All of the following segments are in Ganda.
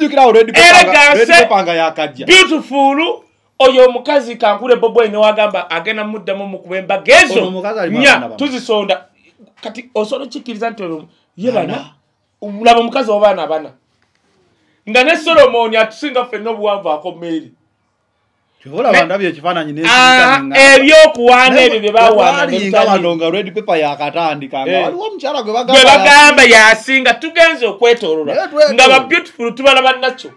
mujukirawo redpanga yakajja. Beautiful oyo omukazi kankule boboyi newagamba agenda muddamu mukuba embaga ezo nya tuzisonda. Kati osobola okikkiriza nti olwo ye bana? Laba omukazi obaana bana? Nga ne solomoni atusinga ffenna obuwanvu ekifaananyi Ah, ebyokuwaana ebyo bye bawaana nga bano nga red paper yakatandika nga Eh. bagamba yasinga tugenze okwetoolola. Nga ba beautiful tubalaba nakyo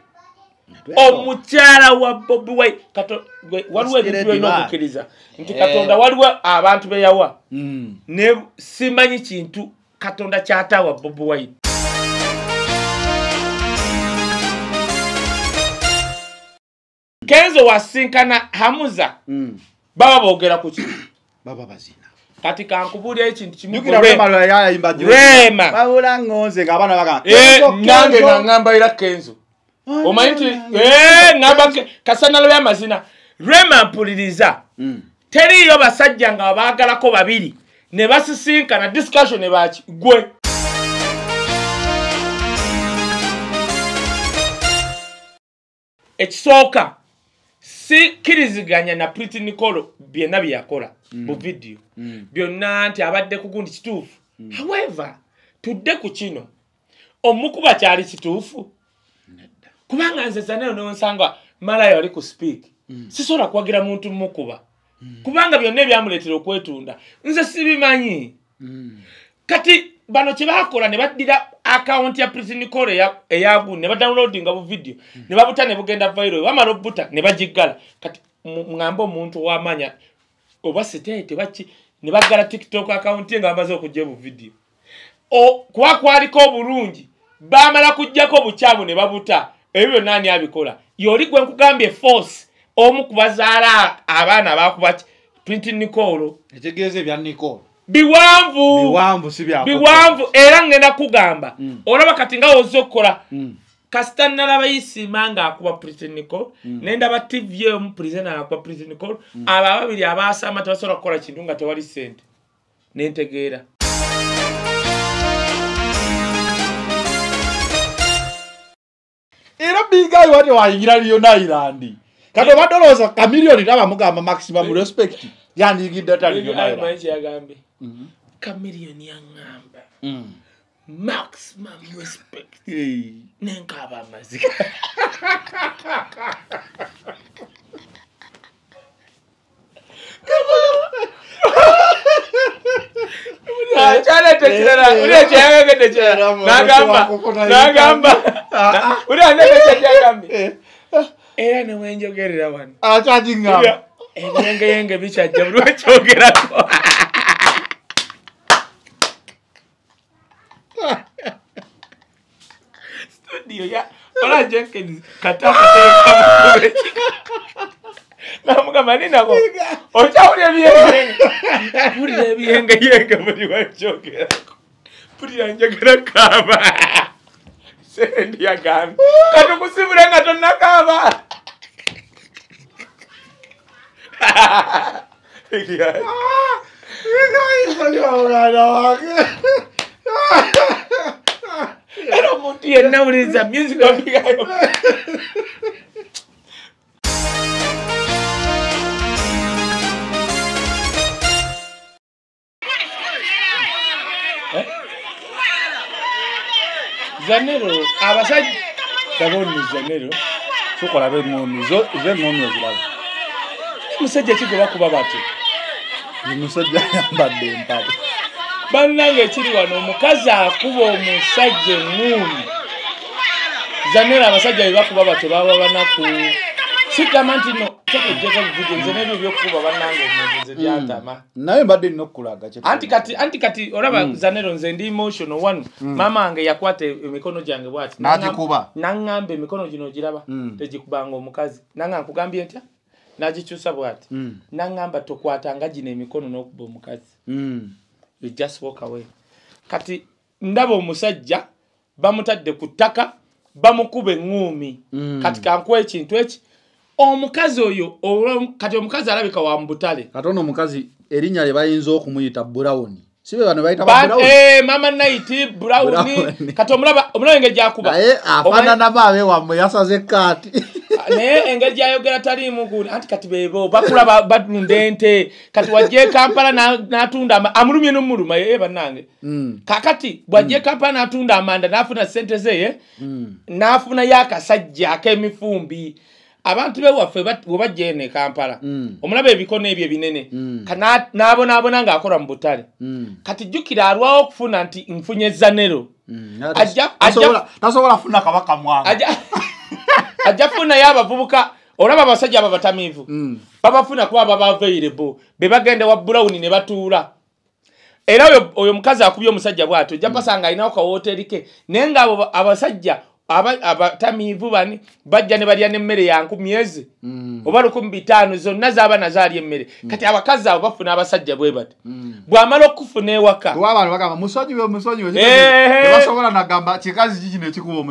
omukyala wa bobi wai waliwo ebintu byolina okukkiriza nti Eh. katonda waliwo abantu beyawa Mm. ne simanyi kintu katonda kyataawa bobi wine kenzo wasinkana hamuza. Mm. baba boogera ku ki? Baba bazina. Kati kankubuulira ekintu kimu jukira gwe- lwema lweyayayimba Rema. babula ngonze ngaabaana baga Eh, nange naŋŋamba era kenzo omanyi nti eh, ŋŋamba Ke- kasana lwe amazina rema mpuliriza. Mm. teriiyo basajja nga babaagalako babiri. Ne basisinkana discussion ne baki gwe. Ekisooka sikkiriziganya na priti nicolo byonna byeyakola mu vidiyo byonna nti abadde ku gundi kituufu. However tudde ku kino omukuba kyali kituufu. Kubanga nze zaneyo nonsanga malayo ali ku speak. Sisobola kuwagira muntu mukuba kubanga byonna ebyamuleetera okwetunda nze sibimanyi. Kati bano kyebakola ne baddira akawunti ya prisinicol eyagu ne badownloadinga bu video ne babuta ne bugenda viral bamala obuta ne bagiggala. Kati ŋŋambe omuntu owamanya oba sitete baki ne baggala tiktok akawunti nga bamaze okujja bu video. O- kuba kwaliko obulungi bamala kujjako bukyamu ne babuta. Ebyo byonna ani abikola? Yoli gwe nkugambye force omu ku bazaala abaana abakuba prisinicol ekitegeeza ebya nicol biwanvu. Biwanvu si bya biwanvu. Era ngenda kugamba. Mm. olaba kati nga woza okukola. Mm. kasita nalaba isima ngaakuba pritinicol nendaba tv emu prisena akuba pritinicol abo ababiri abaasama tebasobola kukola kintu nga tewali sente nentegeera era bigayi wati wayingira lyona irandi kati obadde olowooza kamiliyoni taba mugamba maximum respect. Yandiyigidde tali lyona irandi kyeyagambye kamiliyoni yaŋŋamba maximum respect nenkaaba amaziga kyaleta kirala uli ekyayagagedde kirala Era mu- nagamba nagamba. Ah, ah. uli anete kyakyagambye era newenjogerera wano. Akyagiŋŋamba ebyengeyenge bikyajja buli wekyogerako studio ya ola jenkins katakatekamukube namugamba ninako okyawulira ebyengeyenge pulira ebyengeyenge buli wekyogerako pulira njogera kaaba sendi yagambye katukusibule nga tonnakaaba era omuntu yenna wuliriza music obigayo zanero abasajja gaboni zanero tukola beŋomi zeŋomi oziraba musajja kigwe bakuba bati omusajja ayambadde empale bannange ekiri wano omukazi akuba omusajja eŋŋuumi zanero abasajja bebakuba bato baba banaku. Sigamba nti no tekujjako buvidio nze nebyo ebyokukuba bannange nze byantama naye mbadde nina okukulaga anti kati anti kati olaba zanero nze ndi emotional wano maama wange yakwata emikono gyange bwati. N'agikuba. naŋŋamba emikono gino ogiraba. Tegikubanga omukazi. Nanga nkugambye ntya? Nagikyusa bwati. Naŋŋamba tokwatanga gino emikono n'okuba omukazi. You just walk away. Kati ndaba omusajja bamutadde ku ttaka bamukuba eŋŋuumi. Mm. kati kankuwa ekintu eki? Omukazi oyo kati omukazi alabika wa mu butale. Kati ono omukazi erinnya lye bayinza okumuyita burawuni sibe bano bayita eh, mama brown. Brown. kati omulaba engeri gyakuba. Naye afaanana maabe wammwe yasaze kaati naye engeri gyayogera taliimu gundi anti kati bebo bakula ba- batunda ente kati wajja e kampala na- n'atunda amulumye nomuluma ye bannange. Mm, kakati bwajja e kampala n'atunda amanda n'afuna sente zeye mm. n'afunayo akasajja ak'emifumbi. Abantu bewaffe bat- we bajja eno e kampala. Mm. omulaba ebikono ebyo ebinene. N'abonaabona ng'akola mu butale. Kati jjukira alwawo okufuna nti nfunye zanero. Ajja- Tasobola- funa kabaka mwangu Ajja- ajja funayo abavubuka olaba abasajja abo batamiivu Mm. babafuna kuba baba available be bagenda wa brown ne batuula era oyo, mukazi akubye omusajja bw'atyo ojja basanga alinawo kawooteri ke naye ngaabo ba- abasajja aba- abatamiivu bani bajja ne balya n'emmere ya nkumi ezi Mm. oba lukumi bitaano zonna zaaba nazo alya emmere kati abakazi abo bafuna abasajja bwe bati. Mm. bw'amala okufuna ewaka.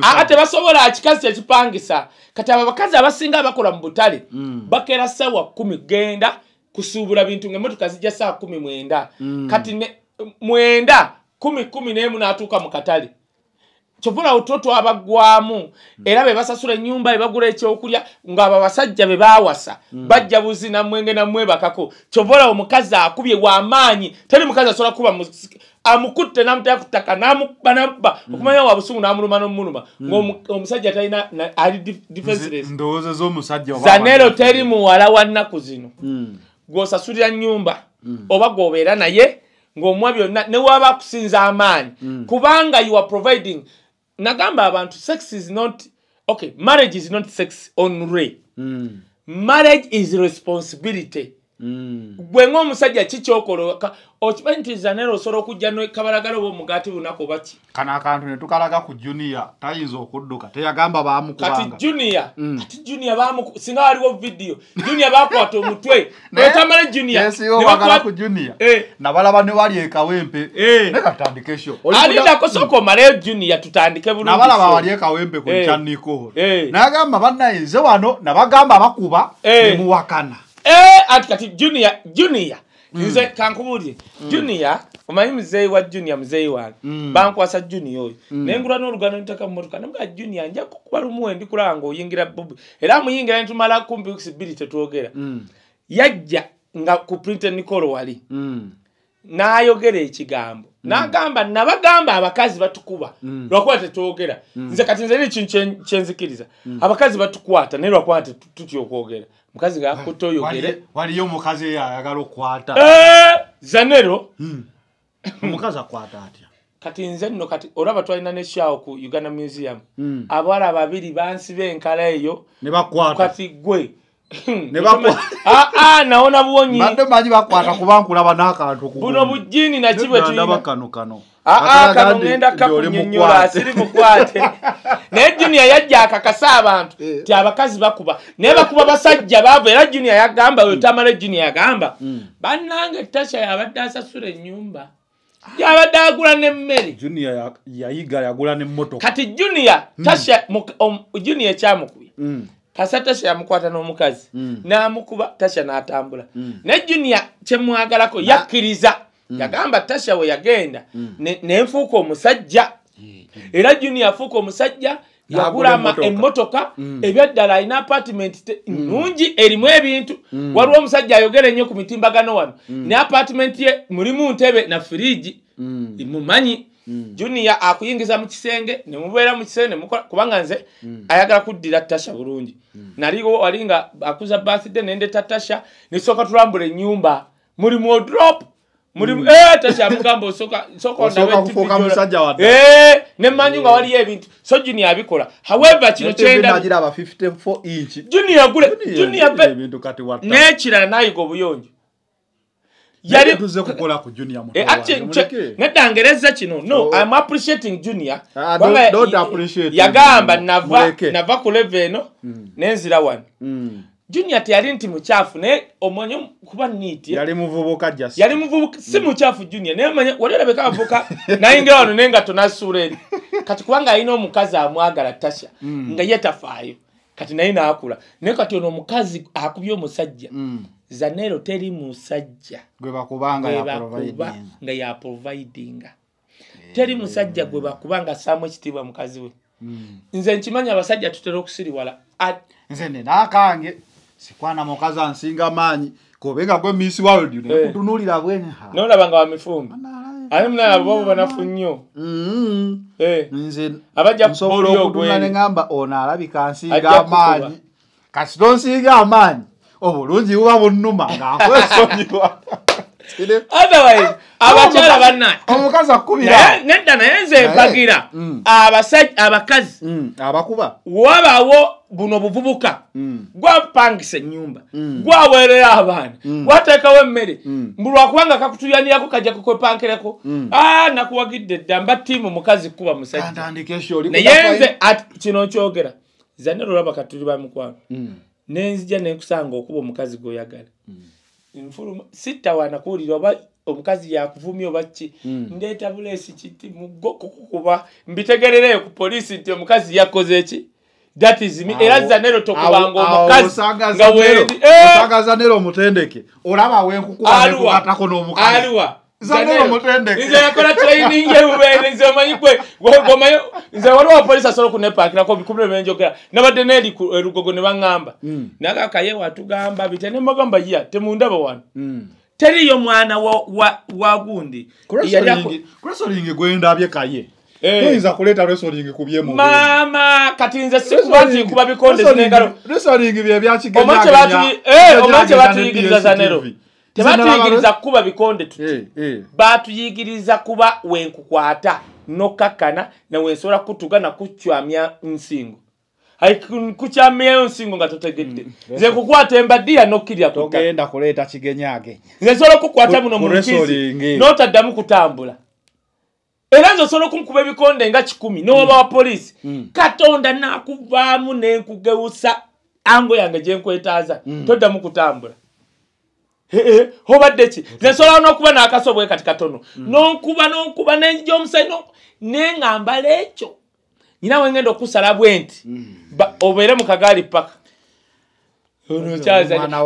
Aa tebasobola kikazi kyekipangisa kati abo abakazi abasinga abakola mu butale Mm. bakera ssaawa kumi genda kusuubula bintu ngaemmotoka zijja ssaawa kumi mwenda. Mm. kati mwenda kumi kumi n'emu n'atuuka mu katale kyovula otulo twabagwamu era be basasula ennyumba be bagula ekyokulya ng'abo abasajja be baawasa. Bajja buzi namwenge namwebakako kyovola omukazi akubye w'amaanyi teri mukazi asobola kuba mu- amukutte namutera ku ttaka namukuba namukuba okumanya wa busungu n'amuluma n'omuluma. Ng'omusajja talina na- ali ndowooza z'omusajja zanero teri muwala wa nnaku zino. Gw'osasulira nnyumba oba gw'obeera naye ng'omuwa byonna ne waba akusinza amaanyi. Kubanga you are providing nagamba abantu sex is not okay marriage is not sex only Mm. marriage is responsibility. Gwe ng'omusajja kikyokola okimanyi nti zanero osobola okujja nekabalagala oba omugaati lunaku oba ki? Kano akantu ne tukalaga ku junior tayinza okudduka teyagamba kati baamukubanga junior Mm. ati junior bamu singa waliwo video junior bakwata omutwe otamala junior yesiwo ne wagala bakwata- ku junior. Eh. nabalaba ne wali ekawempe Eh. ne katandika esyo alindako sooka omaleyo junior tutandike bulungi nabalaba show. wali ekawempe ku kyaniko Eh. nagamba bannayinze wano nabagamba bakuba nemuwakana Eh, ati kati junior junior. Nze kankubulire junior omanyi muzeeyi wa junior muzeeyi wange Mm. bankwasa junior oyo. Naye ngula n'olugano ntaka mumotoka namuga junior nja kukuba lumu we ndikulaba ngaoyingira bubu era amuyingira netumala kumpi wikisi bbiri tetwogera. Mm. yajja nga ku printe nicolo wali. Mm. N'ayogera ekigambo. N'agamba nabagamba abakazi batukuba. Mm. lwakuba tetwogera. Nze kati nze nekintu kyen- kyenzikiriza abakazi batukwata naye lwakuba tetu- tutya okwogera? Mukazi ngaakutte oyogere Wali- waliyo omukazi ayagala okukwata. Eh, zanero. Mm. omukazi akwata atya? Kati nze nno kati olaba twalina neshawo ku uganda museum. Mm. abawala babiri bansiba enkala eyo. Kati gwe nawona buwonyi badde manyi bakwata kuba nkulaba n'akantu buno bujini naki bwe Ndaba tulina kano. Kano Akalaga kano ŋenda kakunyonyola asiri mukwate. naye junior yajja akakasa abantu. Eh. ti abakazi bakuba. Naye bakuba basajja baava era junior yagamba oyo tamale junior yagamba Mm. bannange tasha yabadde asasula ennyumba. Yabadde agula n'emmere. Junior ya- yayiga yagula nemmotoka. Kati junior tasha muka- om- junior ekyamukubye Mm. kasa tasha yamukwata n'omukazi. Mm. n'amukuba tasha n'atambula. Mm. naye junior kyemwagalako yakkiriza. Yagamba tasha we yagenda ne- nenfuuka omusajja. Era junior afuuka omusajja yagula ama- emmotoka. Mm. ebyaddala alina apartment te- nungi erimu ebintu. Waliwo omusajja ayogera ennyo ku mitimbagano wano. Ne apartment ye mulimu ntebe na firiji Mm. mumanyi junior akuyingiza mu kisenge nemubeera mu kisenge kubanga nze ayagala kuddira tasha bulungi. Naliwo wali nga akuza birthday nendeta tasha nesooka tulambula ennyumba. Mulimu odrop mulimu eh, tasha amugamba osooka sooka Osooka ondabe kufuuka TV musajja wa ddala. Eh, nemanyi nga waliyo ebintu so junior abikola. However kino kyenda nagiraba 54 inch. Junior gule junior be ebintu kati watta. N'ekirala nayiga obuyonjo yali tuze kukola ku junior muto Eh, wange, nche- muleke. neddangereza kino. No Oh. i'm appreciating junior. Ah, don't- don't appreciate yagamba nava Muleke. nava ku leve eno nenzira wano. Mm. junior teyali nti mukyafu naye omanye kuba niiti yali muvubuka just. Yali muvubuka si mukyafu junior. Naye manya wali olabeka avuka nayingira wano naye nga tonasuula eri. Kati kubanga alina omukazi amwagala tasha nga ye tafaayo kati naye naakula naye kati ono omukazi akubye omusajja Mm. zanero teri musajja gwe bakuba nga yaprovidinga teri musajja gwe bakuba nga assaamu ekitiibwa mukazi we Mm. nze nkimanyi abasajja tutera okusiriwala nze nenakange sikwana mukazi ansinga maanyi kobenga gwe miss world Eh. nekutunulira bwene ha. nolaba nga wamifumbi Nalabe. Ate munalaba bobo banafu nnyo Mm. Eh, nze abajja nsobola okutuna ogweri neŋamba ono alabika kukuba. amaanyi. Kasi tonsinga amaanyi. Obulungi buba bunnuma nga nkwesonyiwa otherwise abakyala banna omukazi akubira. Naye nedda naye nze mpagira. mm. abakazi. Mm, abakuba. Wabaawo buno buvubuka. Mm. gwapangisa ennyumba. Gwaweerera abaana. Gwateekawo emmere. Mm. mbu lwakubanga kakutuyanirako kajja kukwepankereko. Mm. a nakuwagidde dda mba ttiimu mukazi kuba musajja. Kantandika ekyo oli naye kudafayo. nze kino nkyogera. Zanne lolaba katuli bamukwano. Nenzija nenkusanga okuba omukazi gweoyagala nfuluma sittawaana kuwulira oba omukazi yakuvumya oba ki Mm. ndeeta buleesi kiti mugo kukukuba mbitegerereyo ku poliisi nti omukazi yakoze eki that is me era zanero tokubanga omukazi nga Eh! osanga zanero omutendeke olaba wenkukuba Aluwa. nekukwatako n'omukazi nze yakola training ebubeere nze omanyi gwe gomayo nze waliwo polisi asobola okunepakirako bikumi byenjogera nabadde neeri ku erugogo ne baŋŋamba. Mm. nagakaye watugamba bite nemagamba ya temundaba wano. Mm. teriyo mwana wa, wa, wa gundi. Yali ako- kuresolingi gwendabye kaye Eh. toyinza kuleeta resolingi kubyemu maama kati nze sikuba nti nkuba bikonde zinengalo resolingi bye omanyi kye batuyigiriza zanero tebatuyigiriza kukuba bikonde tuti. Batuyigiriza kuba wenkukwata nokkakkana nawensobola kutuga nakucwamya nsingo. Kukyamyayo nsingo nga totegedde. Nze nkukwata embaddiya nokkirya togenda kuleeta kigenyage nze nsobola okukwata Ku- muno ku mu wrestling. nkizi n'otaddamu kutambula. Era nze osobola okunkuba ebikonde nga kikumi n'oba wa poliisi Mm. katonda nakuvaamu nenkugewusa ango yange gyenkwetaaza toddamu kutambula. Eh, eh, obadde ki? Nze nsobola n'okuba n'akasobwe kati katono. Nonkuba nonkuba nenjija omusayi no- neŋŋambala ekyo nyina wengenda okusala bwe nti ba- obeere mu kagaali paka.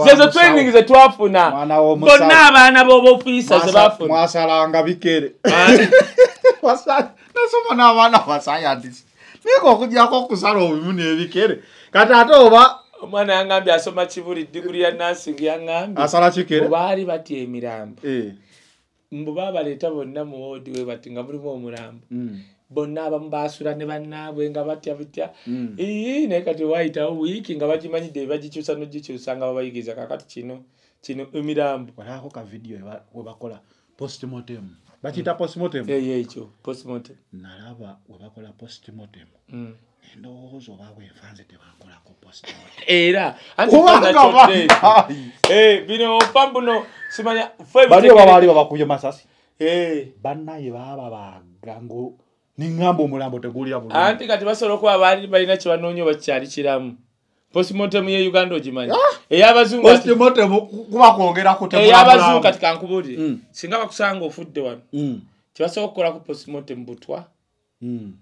Zezo training zetwafuna Mwana w'omusawo. bonna abaana b'obufiisa zebafuna mwasalanga bikere. Nasoma n'abaana basayantisi niko okujjako okusala obumu n'ebikere. Kati ate oba omwana yangambye asoma kibuli diguli ya nansing yangambye. Asala kikere? Baali batya emirambo. Eh, mbu babaleeta bonna mu woodi we bati nga mulimu omulambo mm, bonna abamu basula ne bannaabwe nga batya bitya. Mm. naye kati wayitawo wiiki nga bagimanyidde ebagikyusa nogikyusa nga babayigiriza kakati kino kino emirambo. Walaako ka vidiyo webakola postmortem. Bakiyita postmortem? Eyo ekyo postmortem. Nalaba webakola postmortem. Mm. Endowooza oba bwenfanze tebankolako postmortem era Eh, bino opa mbuno simanya bali bitegere- babaali babakubye masasi? Eh, bannaye baba baga ngo niŋŋamba omulambo tegulya bulungi. Anti kati basobola okuba baali balina kyebanoonya oba kikyali kiramu. Postmortem ye uganda ogimanyi. Ey'abazungu kwongeraku ey'abazungu kati kankubuulire. Mm. singa bakusanga ofudde wano. Kyebasobola okukolako postmortem butwa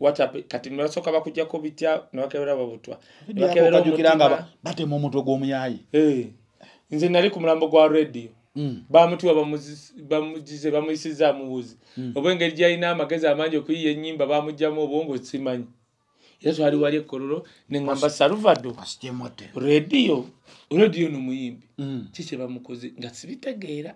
whatsapp kati nebasooka bakugjako bitya nebakebera babutwa? Nebakebera kajukira nga batema omutwe gw'omuyayi Eh, nze nali ku mulambo gwa radio. Bamutuwa bamuzi- bamugize bamuyisiza muwuzi oba engeri gyalina amagezi amangi okuyiya enyimba bamugjamu obwongo simanyi era twali wali ekololo neŋamba salvado radio radio nomuyimbi kikye bamukoze? Nga sibitegeera.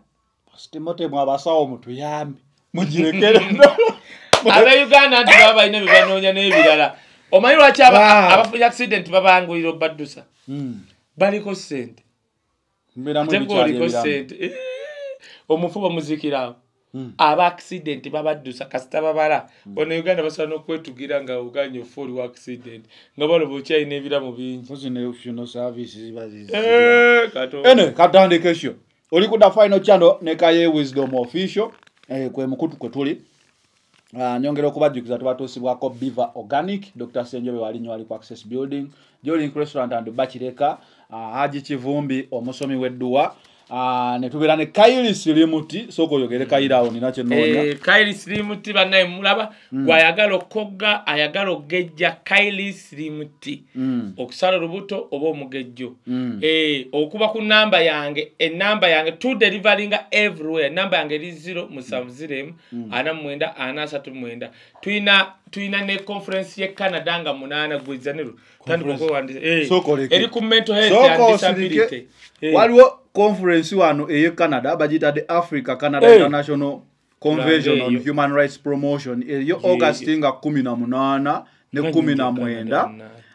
Postmortem abasawo mutuyambe. Mugirekere abeuganda nti baba balina byebanoonya n'ebirala. Omanyi lwaki aba- abafunye accident babangulira obaddusa baliko sente ate ng'oliko sente omufu bamuzikirawo aba accident babaddusa kasita babala. Ono uganda basobola n'okwetugira nga uganye ofa oli wa accident. Nga baloba okyalina ebiramu bingi. Eh, Katonda. ene katandika ekyo. Oli kuda final channel nekaye wisdom official eh, kwe mukutu kwe tuli nyongera okubajjukiza tubatuusibwako biva organic. Dr senjobe walinyo wali ku access building. Jolink restaurant and bakireka uh, haji kivumbi omusomi w'edduwa. Ah, ne tubeera ne kairi sirimuti sooka oyogere kairi awo nina kyenoonya Eh, kairi sirimuti bannaye mulaba gwayagala okogga ayagala ogejja kairi sirimuti Mm, okusala olubuto oba omugejjo. Mm. Eh, okuba ku namba yange enamba yange tuderivalinga everywhere. Enamba yange eri 0 musanvu ziremu ana mwenda ana asatu mwenda tuyina tuyina ne conference ye canada nga Sooka oleke. eri ku mental health and disability Eh, waliwo conference wano eye canada bagiyita the africa canada Eh. international convention on human rights promotion. Eyo august nga kumi na munaana ne kumi na mwenda.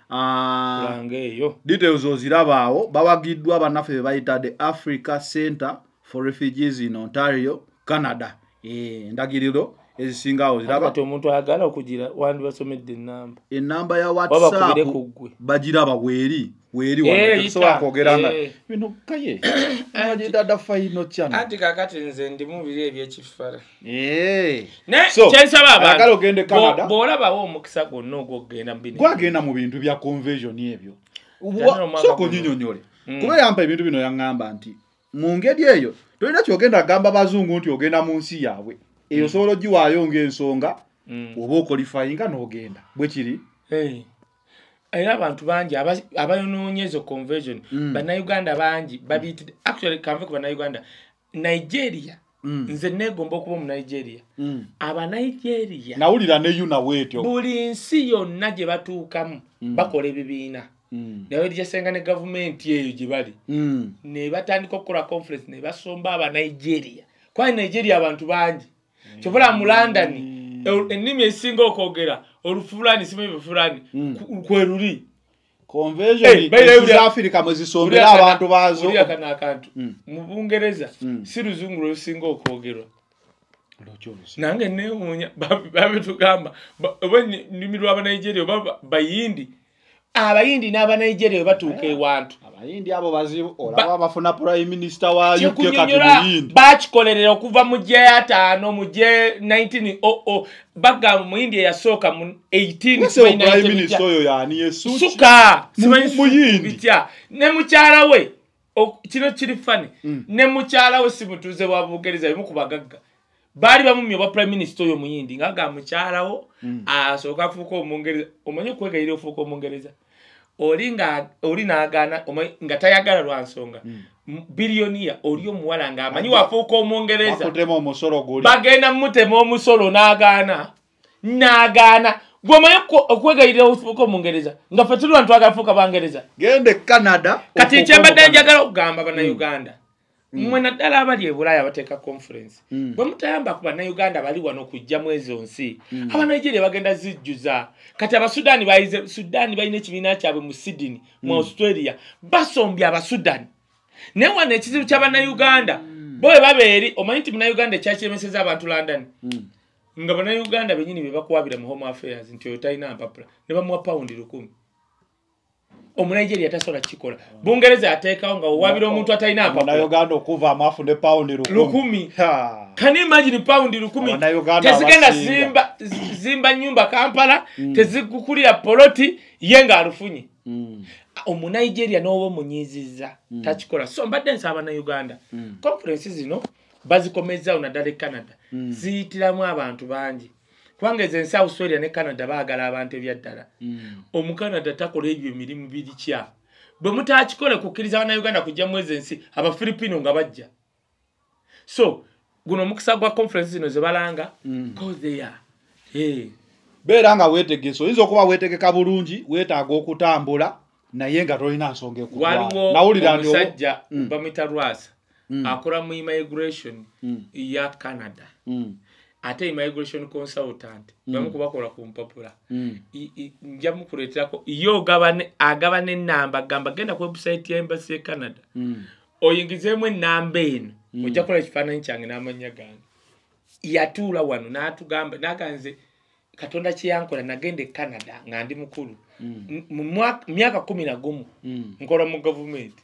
Ah, kulanga eyo. details oziraba awo bawagiddwa bannaffe be bayita the africa center for refugees in ontario canada. Eh, endagiriro ezisingawo ziraba kati omuntu ayagala okugira wandibasomedde enamba enamba ya whatsapp bagiraba weeri weeri wano tetusobola yita. kwogera nga bino kaye bagidada fayino kyano. Anti kakati nze ndimu biri ebyekifala. Eh. kyensaba ayagala ogende Canada. bwolabawo omukisa gwonna ogwokgenda mubino gwagenda mu bintu bya convention ebyo. Sooka onyinyonyole Mm. kuba yampa ebintu bino yaŋŋamba nti mu ngeri eyo tolina kyogenda gamba bazungu nti ogenda mu nsi yaabwe eyo osobola ogiwaayo ng'ensonga Mm. oba okolifayinga n'ogenda. Bwe kiri? Era abantu bangi aba- abayonoonye ezo conversion Mm. bannayuganda bangi babiyitidde actually kanve ku bannayuganda. Nigeria Mm. nze neegomba okuba mu nigeria. Abanigeria nawulira ne yuna bwetyo buli nsi yonna gye batuukamu bakola ebibiina. Mm. naye gyesenga ne gavumenti eyo gye bali. Mm. ne batandika okukola conference ne basomba abanigeria. Kuba nigeria abantu bangi kyovula mu london e- ennimi esinga okwogera olufulani simanyi bufulani Mm. kwe luli convention Hey, by the way, ensi za uli- afirika mwe zisombera abantu baazo uli akano akantu Mm. mu bungereza Mm. si luzungu lwelusinga okwogerwa nange newuunya babitugamba oba nnyumirwa abanigeria oba ba- bayindi abayindi n'abanigeria we batuuka ewantu. abayindi abo bazibu olaba bafuna prime minister wa uk kati muyindi bakikolerera okuva mu gye ataano mu gye 1900 bagamba muyindi eyasooka mu ese prime 18 minister oyo yani yesuki suka simanyi Mu- muyindi. bitya. Ne mukyala we kino kiri fani Mm. ne mukyala we si mutuuze wa bugereza bimu ku bagagga. Baali bamumya obwa prime minister oyo muyindi nga ga mukyalawo Mm. asooka afuuka omungereza omanyi okwegayira ofuuka omungereza oli nga oli n'agaana nga tayagala lwa nsonga. M- biliyoniya oli omuwala ng'amanyi wafuuka omungereza bakutema omusolo guli. Bagenda mutema omusolo n'agaana. N'agaana. Gwemanyi okwegayirira ofuuka omungereza nga ffe tuli bantu twagala fuuka bangereza gende canada kati kyembadde njagala okugamba bannayuganda mmwe naddala abali e bulaaya bateeka conference Mm. bwe mutayamba ku bannayuganda bali wano okujjamu ezo nsi abanigeria bagenda zijjuza. Kati abasudaani bayize sudaani balina ekibiina kyabwe mu sydney mu australia basombye abasudaani naye wano ekizibu ky'abannayuganda bo bwe baba eri omanyi nti munnayuganda ekyakiremeseza abantu london? Mm. nga bannayuganda benyini be bakwabira mu home affairs nti oyo talina mpapula ne bamuwa pawundi lukumi omunigeria tasobola kukikola. Bungereza yateekawo nga owabira omuntu atalina mpapula Abanayuganda okuvaamu afune paundi lukumi. Kani imagine paundi lukumi? Tezigenda zimba zimba nyumba kampala tezikukulira poloti ye ngaalufunye Mm. omunigeria n'oba omunyiiziza takikola. So mbadde nsaba bannayuganda Mm. conference zino bazikomezaawo naddala e canada. Mm. ziyitiramu abantu bangi kubanga ezo ensi australia ne canada baagala abantu ebyaddala Mm. omucanada takola ebyo emirimu birikya bwe mutakikole kukkiriza bannayuganda kujjamu ezo ensi abafiripino nga bajja so guno omukisa gwa conference zino zebalanga Mm. there hey. beera nga weetegese oyinza okuba weetegeka bulungi weetaaga okutambula naye nga tolina nsonga ekutwala waliwo nawulira nti owo- omusajja Mm. bamwita rwasa Mm. akola mu immigration Mm. ya canada Mm. Ate immigration consultant bamu kubakola ku mpapula. Mm. Nja mukuleeterako ye agaba n'ennamba gamba genda ku website ya embassy e canada. Mm. oyingizeemu ennamba eno ojja kukola ekifaananyi kyange n'amannya gange yatuula wano n'atugamba naganze katonda kyeyankola nagenda e canada nga ndi mukulu. Mu mwaka- myaka kumi na gumu Mm. nkola mu gavumenti.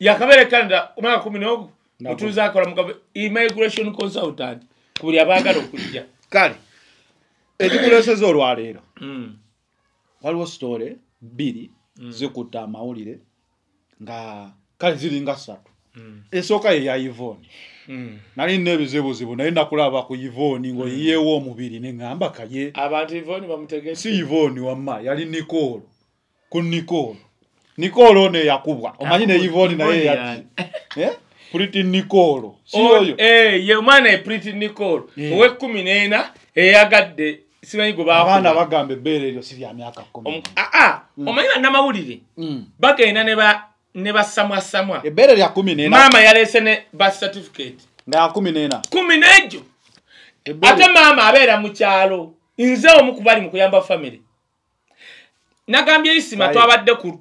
Yakabeera e canada omwaka kumi n'ogu Nagwo. mutuuze akola mu immigration consultant. ku buli abaagala okujja. Kale ekikuleeseza olwaleero. Mm. waliwo sitole bbiri zikutta amawulire nga kale ziringa ssatu. Esooka ye ya ivoni Mm. nali nina ebizibuzibu naye nakulaba ku ivoni ngaoyiyeewo omubiri neŋŋamba kaye abantu ivoni bamutegese. Si ivoni wamma yali nikoolo ku nikoolo nikoolo ono eyakubwa. Omanyi ne ivoni naye Yvonne yati Eh? priti nikoolo si Oh, eh, ye omwana ye priti nicol Yeah. ow'ekkumi n'ena eyagadde simanyi gwe abaana bagamba ebbeere eryo si lya myaka kumi. Aa omanyi bannamawulire Mm. bagenda ne ba- ne basamwasamwa. Ebbeere lya kumi nena maama yaleese ne birth certificate. Nga kumi nena kumi n'egyo ate maama abeera mu kyalo nze omu ku bali mu kuyamba famire nagambye isima twabadde ku.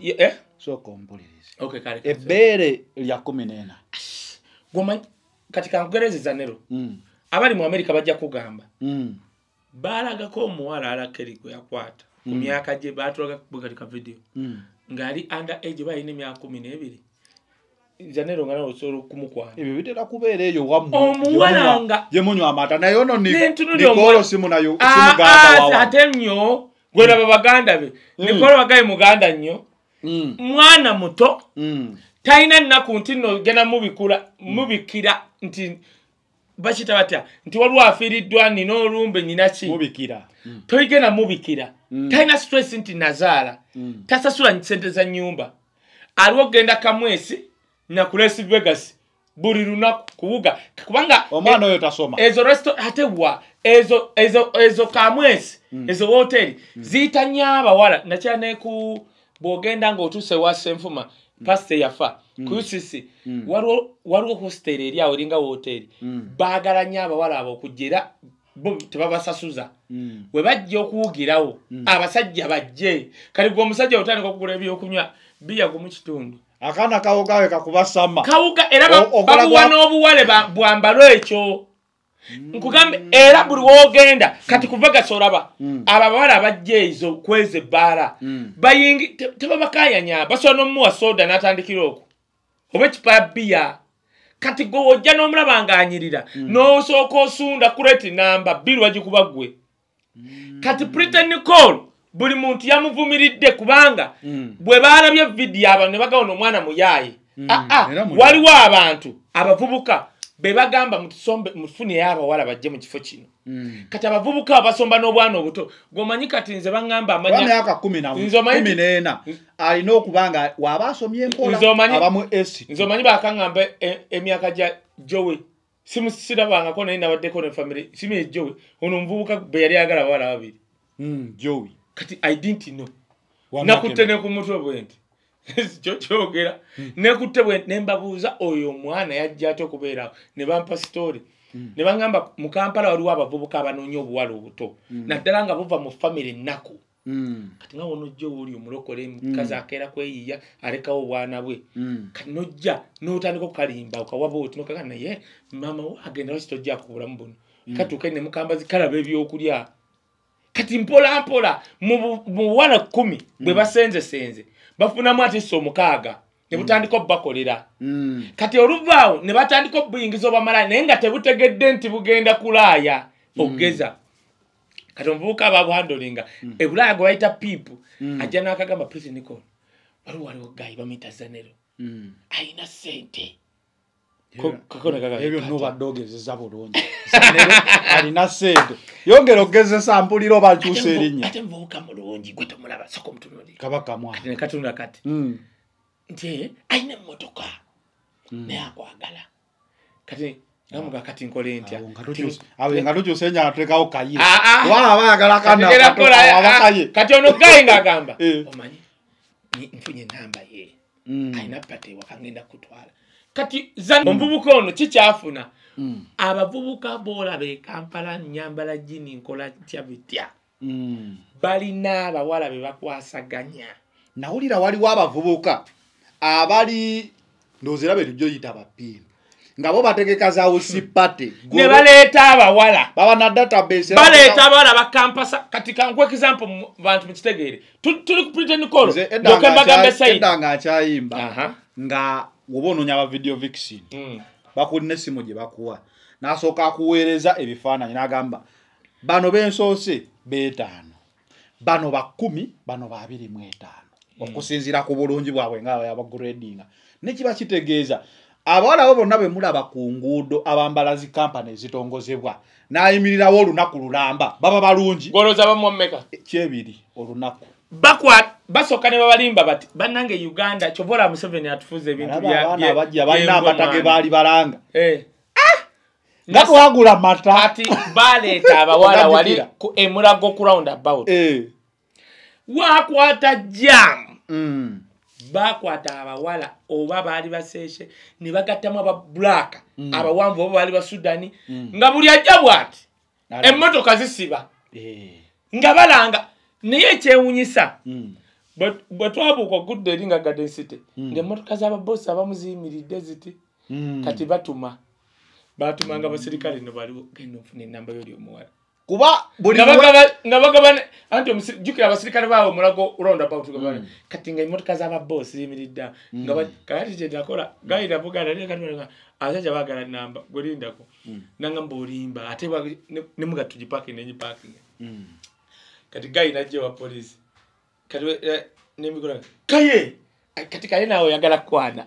Ye- eh? sooka ompulirize Okay, kale, ebbeere lya kumi nena. Kati kankugerezeza nero Mm. abali mu amerika bajja kugamba. Mm. balagako omuwala alakeri gwe yakwata ku myaka gye batulaga kati ka video. Mm. ng'ali under age balina emyaka kumi n'ebiri. Zanero nga nawe osobola okumukwata ebyo bitera kubeera eyo wammwe Omuwala nga- gye munywa amata. Naye ono ni- Nentunulira nikoolo omuwala- simunayo Ah, simuganda ah, wawa ate nnyo gweraba baganda be. Nikola bagaye muganda nnyo. Mm. Mwana muto Mm. talina nnaku nti nno genda mubikula mubikira nti bakita batya? Nti waliwo afiiriddwa nina olumbe nyina ki? Mubikira. Talina stress nti nazaala. Tasasula sente za nyumba aliwo ogenda kamwesi nakulesi vegas buli lunaku kuwuga kubanga omwana oyo tasoma. ezo resto ate wa? Ezo ezo ezo kamwesi ezo woteri ziyita nnyo abawala nakyala neku bw'ogenda ng'otuuse wa senfuma pasite yafa ku ucc Mm. waliwo hostel eri awo eringa woteri Mm. baagala nnyo abawala abo okujja era bo tebabasasuza. Mm. we bajja okuwugirawo abasajja bajje. Kale gwe omusajja otandika okugula ebyokunywa biya gumu kitundu. Akaana kawo gawe kakuba sama kawuga era babuwa n'obuwale ba- bwambalo ekyo nkugambe era buli woogenda kati kuva gasolaba Mm. abo abawala abajja ezo kweza ebbaala Mm. bayingi te- tebabakayanya basobola n'omuwa soda n'atandikira okwo oba ekipa ya biya kati gwe wojja n'omulaba ng'anyirira n'osooka osunda kureti namba bbiri wagikuba ggwe kati Pretty Nicole buli muntu yamuvumiridde kubanga Mm. bwe baalabye vidiyo abantu ne bagawona omwana muyaaye Mm, Ah, ah, waliwo abantu abavubuka be bagamba mufuneyo abawala bajje mu kifo kino. Mm. kati abavubuka abasomba n'obwana obuto gwomanyi kati nze baŋŋamba Kuba amanya myaka kumi na Nze omanyi kumi ti- n'ena alina okuba nga waaba asomye empola Nze omanyi- bakaŋŋamba e- emyaka gya jowe. Simusirabangako naye nabaddeko ne famire simu ejowe ono omuvubuka be yali ayagala abawala babiri Mm, jowi kati i didn't know. Nakutte ne ku mutwe bwe nti kyo kyogera. Nekutte bwe ne mbabuuza oyo omwana yajja ate okubeerawo? Ne bampa sitoori ne baŋŋamba mu kampala waliwo abavubuka abanoonya obuwala obuto. Naddala nga buva mu famire ennaku Mm, kati nga wonojja owooli omulokole mukazi akeera kweyiya alekawo obwana bwe. Mm. kati nojja n'otandika okukalimba okawaba oti nokaga naye maama we agenda lwaki tojja ku bulamu buno katuuka ne mukambazi kalaba ebyokulya. Kati mpola mpola mu buwala kkumi bwe basenzesenze bafunamu ate ssa omukaaga ne butandika obubakolera Mm. kati oluvaawo ne batandika obuyingiza obamalaaya naye nga tebutegedde nti bugenda kulaaya ogeza kati omuvubuka ababuhandolinga ebulaaya gwe bayita piipu ajja n'akagamba prisi nicol waliwo waliwo gayi bamuyita zanero Mm. ayina sente Ebyo- nobadde ogezeza bulungi. Alina sente yongera ogezesa mpulira oba nkyusa erinnya. ate muvubuka mulungi gwe tomulaba soka omutunuulira kabaka mwana. Kati nekatunda kati Mm. nti ayina emmotoka. Naye akwagala. Kati namuga kati nkole ntya? Awo nga tukyusa- ennyala tulekawo kayire Ah, ah. waba bayagala kana Kati kato- kola, ah, kati ono gayi ng'agamba Eh. omanyi ni- nfunye enamba ye. Mm. alina pate ewaka ngenda kutwala kati zan- omuvubuka ono kikyafuna Mm. abavubuka boolaba e kampala nyambala gini nkola ntya bitya. Mm. balina abawala be bakwasaganya. Nawulira waliwo abavubuka abali ndowooza be tujjoyita abapiimba nga bo bategeka za usipate ne baleeta abawala. Baba na database baleeta abawala bakampasa kati kankuwa example bantu mukitegeere. Tu- tuli ku pritenicolo Nze edda doke nga mbagambe akya- saidi edda nga akyayimba Aha. nga woba onoonya aba video vixin Mm. bakulina essimu gye bakuwa n'asooka akuweereza ebifaananyi n'agamba bano bensoose beetaano bano bakumi bano babiri mu etaano. Okusinziira ku bulungi bwabwe nga yabagradinga nekiba kitegeeza abawala bo bonna bwe mulaba ku nguudo abambala zi kampani ezitongozebwa n'ayimirirawo olunaku lulamba baba balungi. Golooza bamuwameka kyebiri olunaku. Bakwa basooka ne babalimba bati bannange uganda kyovola museveni atufuza ebintu alaba bya- abaana bye- abajja balina amata ge baali balanga. Eh. nga twagula mata. Kati baleeta abawala wali ku emulago ku round about. Eh. wakwata jamu Mm. bakwata abawala oba baali baseeshe ne bagattamu ababulaka abawanvu oba baali basudani nga buli ajja bw'ati emmotoka zisiba. Eh. nga balanga naye ekyewunyisa Mm. Bwe- twabuuka ogudde eri nga garden city. Ngaemmotoka z'ababosi abamu ziyimiridde ziti. Mm. kati batuma. Batumanga abasirikale no baliwo. Genda ofuna enamba yoli omuwala. Kuba nga bagabana anti jjukira abasirikale baawe omulago roundabout gabana kati nga emmotoka z'ababosi ziyimiridde awo. nga ba- kati kyenakola gayira buganda abasajja baagala namba gwelindako nangamba olimba ate nemuga tugipaking nenyipaking Mm. kati gayi najja wa polisi kaye! Ay, kati kale nawe oyagala kwana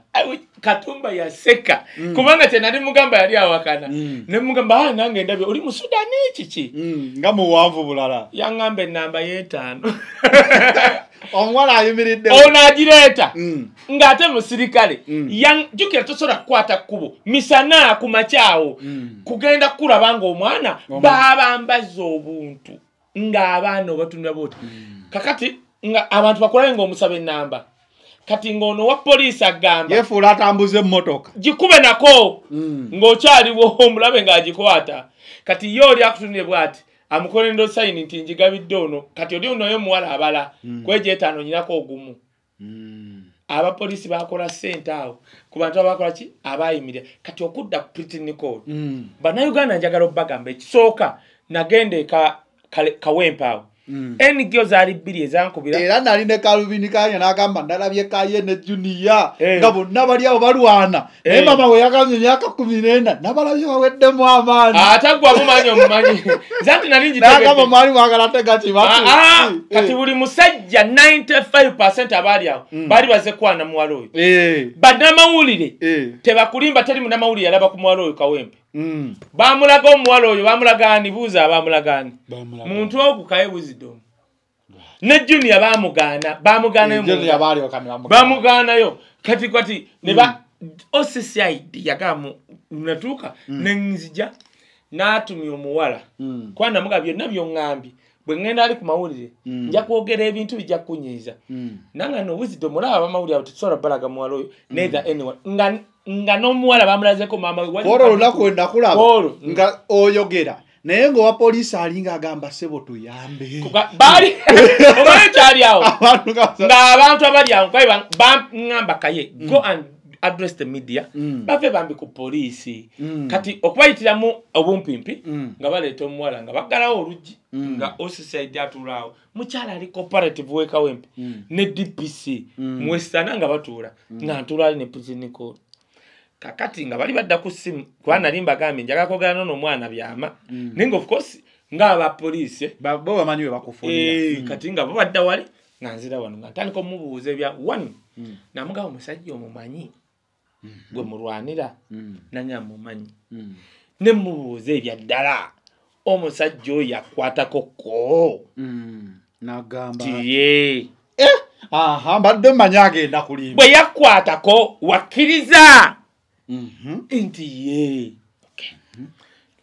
katumba yaseka kubanga kyenali mugamba yali awakana Mm. nemugamba "Ah, nange ndabye oli musudani kiki Mm. nga muwanvu bulala. Yaŋŋamba enamba y'etaano omuwala ayimiridde. Ono agireeta Mm. ng'ate musirikale. Mm. Jjukira tosobola kukwata kkubo misana ku makyawo Mm. kugenda kulaba ng'omwana Omwana. baabambaza obuntu. Ng'abaana obatunula booti kakati nga abantu bakulabe ng'omusaba enamba kati ng'ono wa poliisi agamba yefuula atambuza emmotoka. gikube nako Mm. ng'okyaliwo omulabe ng'agikwata kati ye oli akutunire bw'ati amukolendo sayini nti njigabidde ono. Kati oli onoyo omuwala abala kwejeetaano nyinako ogumu. Mm. abapoliisi bakola ssente awo. Ku bantu abakola ki? Abayimirira kati okudda ku priti nicol Mm. bannayuganda njagala obbagamba ekisooka nagenda eka kawempa awo Mm. ngo zaali bbiri ezankubira. Era nali ne kalubini kanya n'agamba ndalabye kaye ne juniya Eh. nga bonna bali awo balwana. Naye Eh. mama we yagamye emyaka kumi n'ena nabalabye baweddemu amaanyi. Ate gwe amumanyi omumanyi. Nze nti nali n'agamba mwali mwagala tega Ah, ah, kibatu kati buli musajja 95 abaali awo baali baze kwana muwala oyo. Bannamawulire tebakulimba teri munamawulire yalaba ku muwala oyo kawempe bamulaga omuwala oyo bamulagaani buuza abamulagaani. Muntu ogu kaye wisdom. Ne junior bamugaana bamugaanayo mu- bamugaanayo. Kati kati neba ocid yagamu natuuka nenzija n'atumya omuwala. Kuba namuga byonna byoŋŋambye bwe ŋŋenda ali ku mawulire Mm. nja kwogera ebintu bijja kunyiiza. Nanga no wisdom olaba abamawulire awo tetusobola balaga muwala oyo neither anyone. Nga nga n'omuwala bamulazeko maama we wali- olwo olunaku wendakulaba Olwo. nga oyogera naye ngaowa poliisi alinga agamba sebo tuyambe baali omanyi kyali awo abantu nga ng'abantu abali awo baŋŋamba kaye go and address the media Mm. bave bambi ku poliisi Mm. kati okubayitiramu obumpimpi Mm. nga baleeta omuwala nga baggalawo oluggi Mm. nga osisaidi atulaawo mukyala ali cooperative wekawempe Mm. ne dpc Mm. mwesitana nga batuula nga ntulaali ne prisinicol kakati nga bali badda ku ssimu kuba nali mbagambye njagala kwogera nono omwana byama Mm. naye nga of course ngaabapoliisi eh, Ba- bo bamanyi we Eh, bakufunira kati nga babadda wali nga nzira wano nga ntandika omubuuza ebya one Mm. namugaba omusajja omumanyi gwe mulwanira Mm. nanga mumanyi Mm. ne mubuuza ebya ddala omusajja oyo yakwatako ko Mm. nagamba tiye Eh, aha mbadde mmanyi agenda kulimba bwe yakwatako wakkiriza. Nti ye. Okay.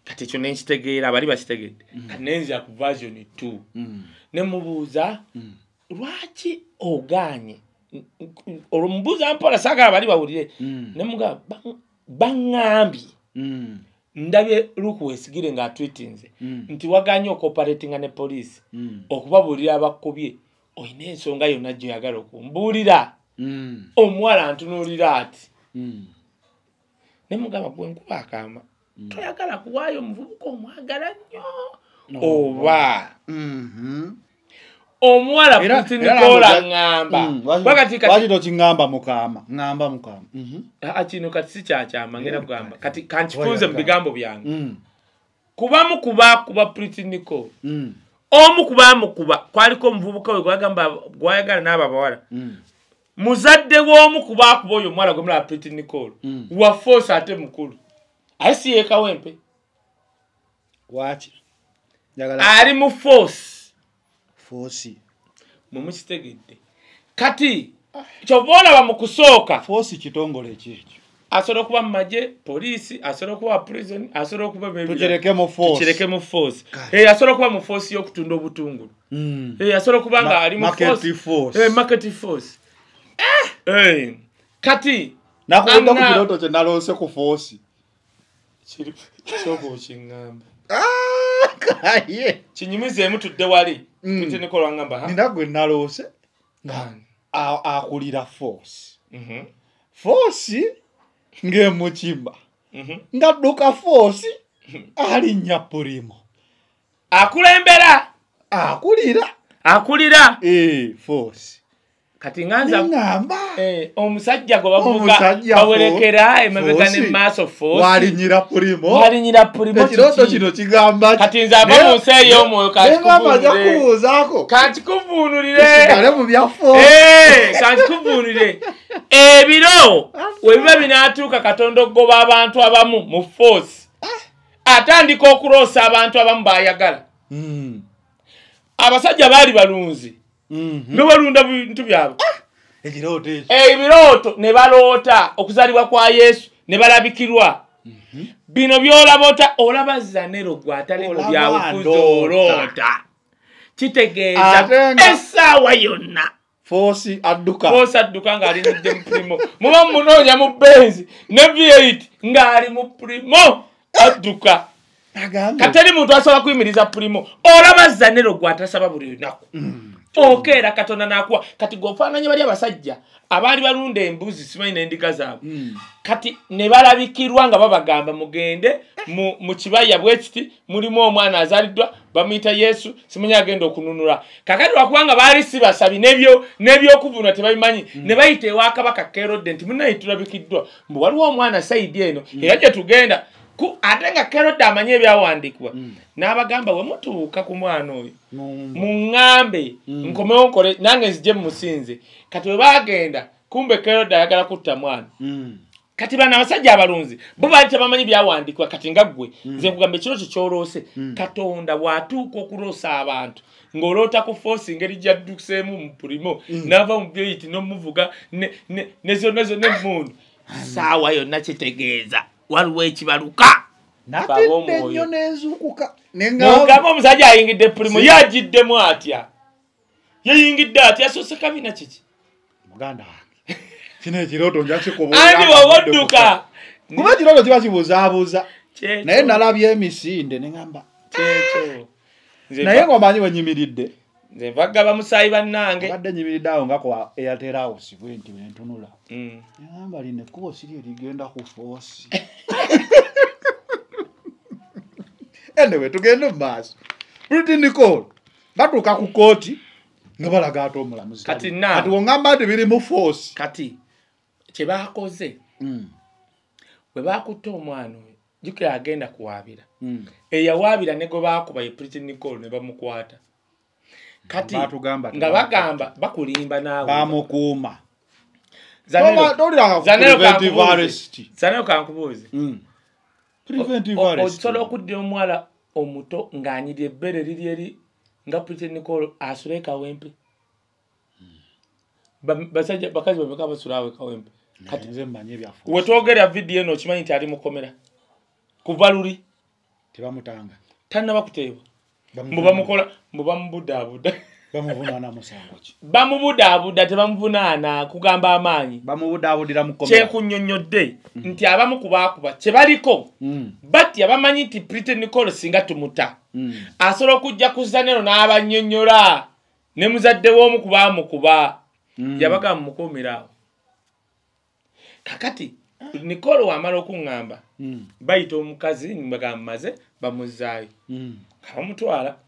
kati ekyo nenkitegeera bali bakitegedde. Kati nenzira ku version t Mm. ne mubuuza Mm. lwaki ogaanye? Olwo mubuuza mpola saagala bali bawulire. Mm. nemuga baŋŋambye. Ndabye luku wesigire ng'atwitinze nti waganye okoperatinga ne poliisi. Okubabuulira abakubye olina ensonga yonna gyoyagala okumbuulira. Mm. omuwala ntunuulira ati. Ne mugamba gwe nkuba akaama toyagala kuwaayo omuvubuka omwagala nnyo oba Mhm. omuwala putinikola era ŋŋamba Mm. Wakati tokiŋŋamba mukama ŋŋamba mukama Mhm. Ah, kino kati si kyakyama ngenda kugamba kati kankifunze mu bigambo byange Mm. kubamu kuba kuba putiniko Mm. omu kubamukuba kwaliko omuvubuka we gwagamba gwayagala n'abo abawala Mm. Muzadde w'omu ku baakuba oyo omwana gwe mulaba priti nicol Mm. wa force ate mukulu. Aye si yeekawempe njagala ali mu force. Foosi mwe mukitegedde. Kati kyova olaba mu kusooka. Foosi kitongole ekyekyo asobola okuba mu magye poliisi asobola okuba prison asobola okuba tukireke mu foosi force. Asobola okuba mu force y'okutunda obutungulu. Mm. Eh, asobola okuba nga ali mu market force. Kati nakubudde ku kirooto kye naloose ku foosi. Kiri- sooka okiŋŋamba kaye. Kinyumizeemu tudde wali. Mm. tutinikola ŋŋamba ha? nina gwe naloose Ngani? a- akulira foosi. Mhm, foosi ng'emukimba mhm. ng'adduka foosi alinnya pulimo akulembera! Akulira? Akulira! Ee foosi kati nganza neŋŋamba eh, omusajja gwe bavuga bawerekera emabega Foosi. nemaaso fosi walinyira pulimo? Walinyira pulimo ekirooto kiki? kino kigamba kati nze ava mu nsi ey'omwoyo neŋŋamba nja kankikuvuunulire kubuuzaako kankikuvuunulire sigale mu bya foosi Eh, kankikuvuunulire ebiro we biba binaatuuka katonda okugoba abantu abamu mu foosi. Atandika okuloosa abantu abamu baayagala Mm. abasajja baali balunzi Mhm. ne balunda bintu byabwe. Ekirooto ekyo. Ebirooto ne baloota okuzaalibwa kwa yesu ne balabikirwa. Bino byolaba ota olaba zanero gwe atali mu Olaba byabufuzi oloota. Kitegeeza nga- essaawa yonna. Foosi adduka. Foosi adduka ng'alinidde mu pulimo muba mumunoonya mu benzi ne v8 ng'ali mu pulimo adduka. Kateri muntu asobola kuyimiriza pulimo olaba zanero gwe atasaba buli lunaku okeera katonda nakuwa. Kati gweofaananye bali abasajja abaali balunda embuzi simanyi n'endiga zaabwe. Mm. kati ne balabikirwa nga babagamba mugende mu, kibaya bwe kiti mulimu omwana azaaliddwa bamuyita yesu simanyi agenda okununula. Kakati lwakubanga baali si basabi nebyo n'ebyokuvunwa tebabimanyi. Ne bayita ewa kabaka kerodde nti munaye tulabikiddwa mbu waliwo omwana saidi eno era gye tugenda ate nga kerodde amanyi ebyawandiikibwa n'abagamba we mutuuka ku mwana oyo. Muŋŋambe. Nkomewo nkole nange nzije mumusinze kati we baagenda kumbe kerodde ayagala kutta mwana. Mm. kati bano abasajja abalunzi bo baali tebamanyi byawandiikibwa. Kati nga ggwe nze nkugamba ekirooto kyoloose. Katonda bw'atuuka okuloosa abantu ng'oloota ku foosi ngeri gyadduseemu mu pulimo n'ava mu byeyiti n'omuvuga ne zonna zonna emmundu saawa yonna kitegeeza waliwo ekibaluka. Natidde nnyo n'enzuukuka nogamba omusajja ayingidde pulimo ye agiddemu atya? Yeyingidde atya? Asoose kabina kiki? Muganda wange. Kino ekirooto nja andi wawodduka kuba ekirooto kiba kibuzaabuuza Kyekyo, naye nalabya emisinde neŋamba. Nze naye ng'omanyi wenyimiridde nze mbaga bamusaayi bannange. Abadde nyimiridde awo nga ku airtel house bwe nti wentunula Mm. neŋamba lino ekkubo siri erigenda ku foosi. Enewe tugende mu maaso briti nicol batuuka ku kooti nga balaga ate omulamuzi. Kati woŋŋamba nti biri mu foosi. Kati kyebakoze Mm, bwe bakutte omwana oyo jukira agenda kuwaabira. Mm. eyawaabira ne gwe baakuba ye priti nicol ne bamukwata kati nga bagamba bakulimba naawe. Bamukuuma. Zanero- kankubuuze. Mm. Arrest. osobola okuddira omuwala omuto ng'anyirya ebbere liri eri nga priti nicol asula ekawempe Ba- basajja bakazi bameka basula awo ekawempe Naye nze mmanyi ebyafuusi. wetwogera vidiyo eno okimanyi nti ali mukomera kuva luli? Tebamutanga. Tanaba kuteebwa Bamuvuna- mbu bamukola mbu bamubudaabuda bamuvunaana musango ki bamubudaabuda tebamuvunaana kugamba amaanyi. Bamubudaabudira mukomera kyekunnyonnyodde nti abamu ku baakuba kye baliko Mm, batya bamanyi nti prite nicol singa tumuta. Mm. asobola okujja ku zanero n'abannyonnyola. Ne muzadde w'omu ku baamukuba. Mm. yabaga mumukuumira awo. Kakati nicol wamala okuŋŋamba bayita omukazi nibagamba maze bamuzaayo. Mm. nga bamutwala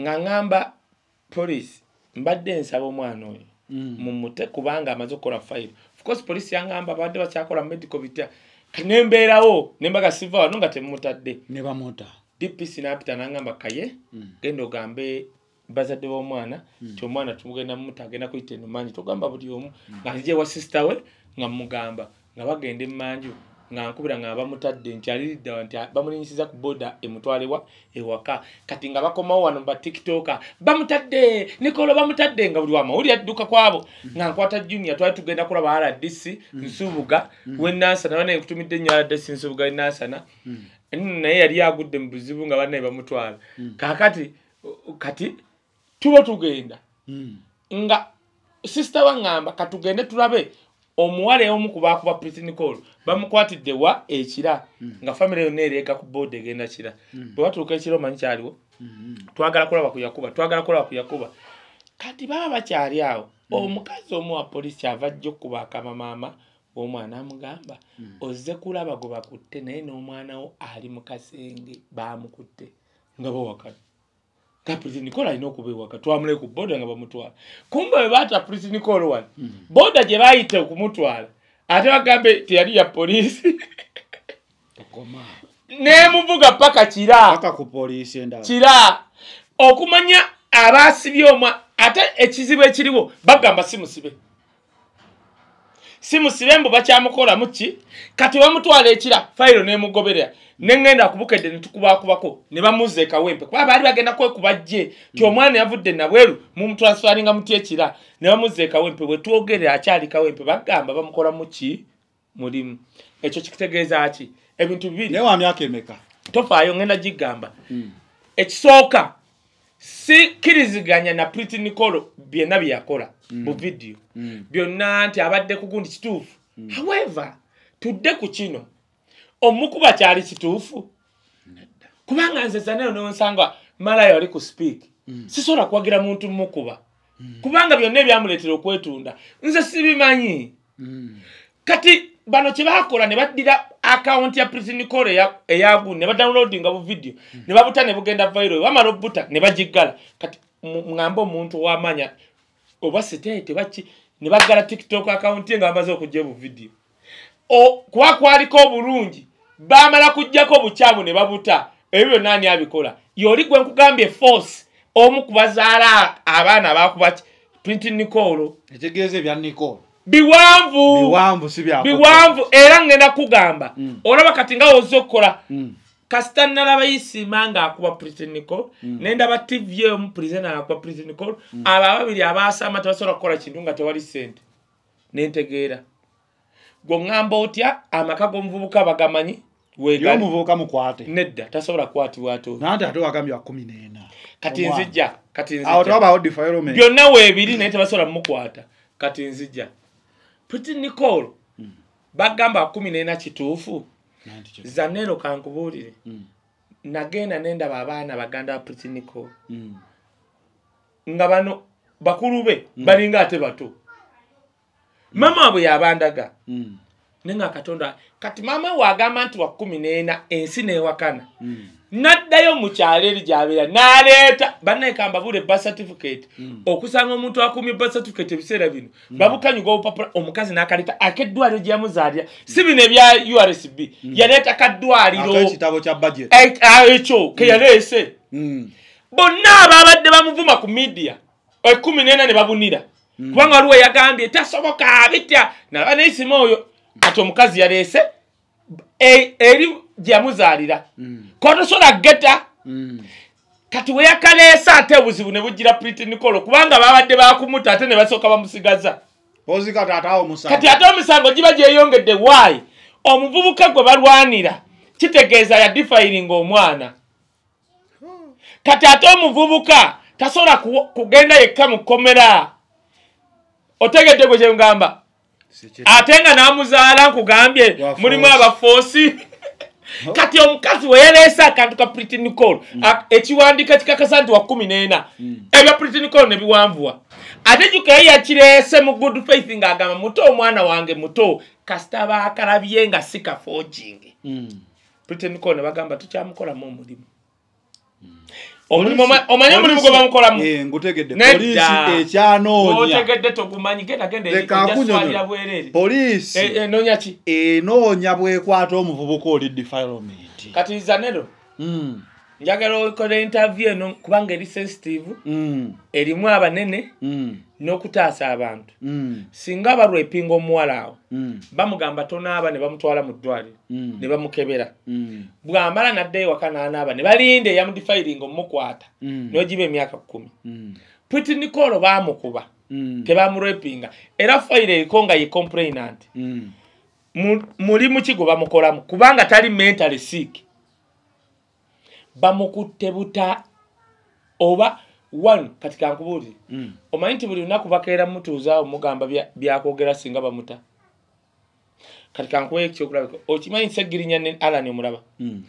nga ŋŋamba poliisi mbadde nsaba omwana oyo. Mm. mumute kubanga amaze okukola fayiro. Ofcourse poliisi yaŋŋamba badde bakyakola medical bitya kati nembeerawo nembaga siva wano nga temumutadde ne bamuta dpc napita naŋŋamba kaye genda ogambe bazadde b'omwana nti omwana tugenda mumuta agenda kuyita eno mangi togamba buli omu nga nzije wa sisita we nga mugamba nga bagenda emanju nga nkubira nga bamutadde nti aliriddawa nti bamulinyisiza ku boda emutwalewa ewaka kati nga bakomawo wano ba tiktoka bamutadde nikolo bamutadde nga buli wamawuli adduka kwabo. Nga nkwata junior twali tugenda kulaba rdc nsubuga wenansana banaye kutumidde ennyo rdc nsubuga wenansana naye yali agudde mu buzibu nga banaye bamutwala kakati kati tuba tugenda. Nga sisita waŋŋamba katugende tulabe omuwala eomu ku baakuba pritinicol bamukwatidde wa ekira nga famire yonna ereega ku boodi egenda kira. Bwe batuuka ekiro omanyi kyaliwo? Twagala kulaba ku yakuba twagala kulaba ku yakuba. Kati baba bakyali awo omukazi omu wa polisi ava ajja okuba akamamaama omwana amugamba ozze kulaba gwe bakutte naye n'omwana wo ali mu kasenge bamukutte nga bawakana nga pritinicol alina okuba ewaka twamule ku boda nga bamutwala. Kumbe bwe baata pritinicol wano boda gye bayita okumutwala ate bagambe teyali ya poliisi. Nemuvuga paka kira. Paka ku poliisi endala. Kira okumanya abaasibye omwa ate ekizibu ekiriwo bagamba simusibe simusibe mbu bakyamukolamu ki kati bamutwala ekira fayiro nemugoberera. Neŋŋenda kubukedde netukubakubako ne bamuza ekawempe kuba baali bagenda kwekuba jje ti omwana yavudde nabweru mumutransfaringa muty ekira. Ne bamuza ekawempe bwe twogerera akyali kawempe bagamba bamukolamu ki mulimu. Ekyo kikutegeeza ki? Ebintu bibiri. Naye wa myaka emeka? Tofaayo ngenda gigamba. Ekisooka sikiriziganya na priti nicolo byonna byeyakola mu vidiyo byonna nti abadde ku gundi kituufu. However tudde ku kino omukuba kyali kituufu. Kubanga nze zaneyo nonsanga malayo ali ku speak. Sisobola kuwagira muntu mukuba. Kubanga byonna ebyamuleetera okwetunda. Nze sibimanyi. Kati bano kyebakola ne baddira akawunti ya pritinicol eyagundi ne badownloadinga bu video ne babuta ne bugenda viral bamala obuta ne bagiggala kati ŋŋambe omuntu wamanya oba sitete baki ne baggala tiktok ye nga bamaze okugja bu video. Kuba kwaliko obulungi bamala kujjako bukyamu ne babuta ebyo byonna ani abikola. Yoli gwe nkugambye force omu kubazaala abaana bakuba pritinicol ekitegeeza ebya nicol biwanvu. Biwanvu era ngenda kugamba. Mm. olaba kati nga woza okukola. Mm. kasita nalaba isima ngaakuba pritinicol nendaba tv emu presena akuba pritinicol abo ababiri abaasama tebasobola kukola kintu nga tewali sente nentegeera gwe ŋŋamba otya amaka g'omuvubuka bagamanyi? Wegali yomuvubuka mukwate. Nedda tasobola kukwatibwa ate oyo. nanti ate wagambye wa kumi n'ena. Kati nzijja kati nzijja byonna weebiri naye tebasobola mumukwata. Kati nzijja priti nicol bagamba kumi nena kituufu. Zanero kankubuulire. Mm. nagenda nendaba abaana baganda ba priti nicol Mm. nga bano bakulu be balinga ate bato. Mama wabwe yabandaga. Mm. naye nga katonda kati mama we agamba nti wa kumi n'ena ensi newakana. Mm. N'addayo mu kyalo eri gyabeera n'aleeta bannayekamba bule ba certificate. Mm. okusanga omuntu akumye ba certificate ebiseera bino babukanyuga obupapula omukazi n'akaleeta akeddwaliro gye yamuzaalira. Si bino ebya ursb yaleeta kaddwaliro ak'ekitabo kya budget. E- a- ekyo ke yaleese. Bonna ababadde bamuvuma ku midiya ekumi nena ne babunira. Kubanga waliwo yagambye tasoboka bitya? Naba neisima oyo kati omukazi yaleese. E- eri gye yamuzaalira Mm. kotosobola geta Mm. kati we yakaleesa ate obuzibu ne bugira pritinicolo kubanga babadde bakumuta ate ne basooka bamusigaza. Kati ate omusango giba gyeyongedde waayi omuvubuka gwe balwanira kitegeeza yadifayiringa omwana. Kati ate omuvubuka tasobola ku- kugenda yekka mu kkomera. Otegedde gwe kyengamba. Ate nga n'amuzaala nkugambye mulimu abafoosi kati omukazi we yaleese akantu ka pritinicol ekiwandiiko ekikakasa nti wa kumi n'ena ebya pritinicol ne biwanvuwa ate jukayo yakireese mu good faith ng'agamba muto omwana wange muto. Kasita baakalabye nga si kafojing Mm. pritinicol ne bagamba tukyamukolamu omulimu omulimu oma- omanyi omulimu gwe Polisi- bamukolamu Eh, ngutegedde Nedda. poliisi ekyanoonya otegedde togumanyi genda genda nkunyonyola. bwereere poliisi Eh, eh, noonya ki enoonya bwekwata omuvubuka oli defilement kati zanero Mm. njagala okola interview eno kubanga eri sensitive Mm. erimu abanene Mm. N'okutaasa abantu. Mm. singa balwepinga omuwala awo Mm. bamugamba tonaaba ne bamutwala mu ddwaliro Mm. ne bamukebera. Bwamala naddeyo waka n'anaaba ne balinda eyamudifairinga omukwata n'ogiba emyaka kkumi. Pwiti nicolo baamukuba tebamurepinga era fayire eriko nga ye complainant. Mm. mu- muli mukigo bamukolamu? Kubanga tali mentally sick. Bamukutte buta oba one kati kankubuulire Mm. omanyi nti buli lunaku bakeera mutuuzaawo mugamba bya- byakwogera singa bamuta kati kankuwa ekyokulabika okimanyi segirinya ne alani omulaba Mm.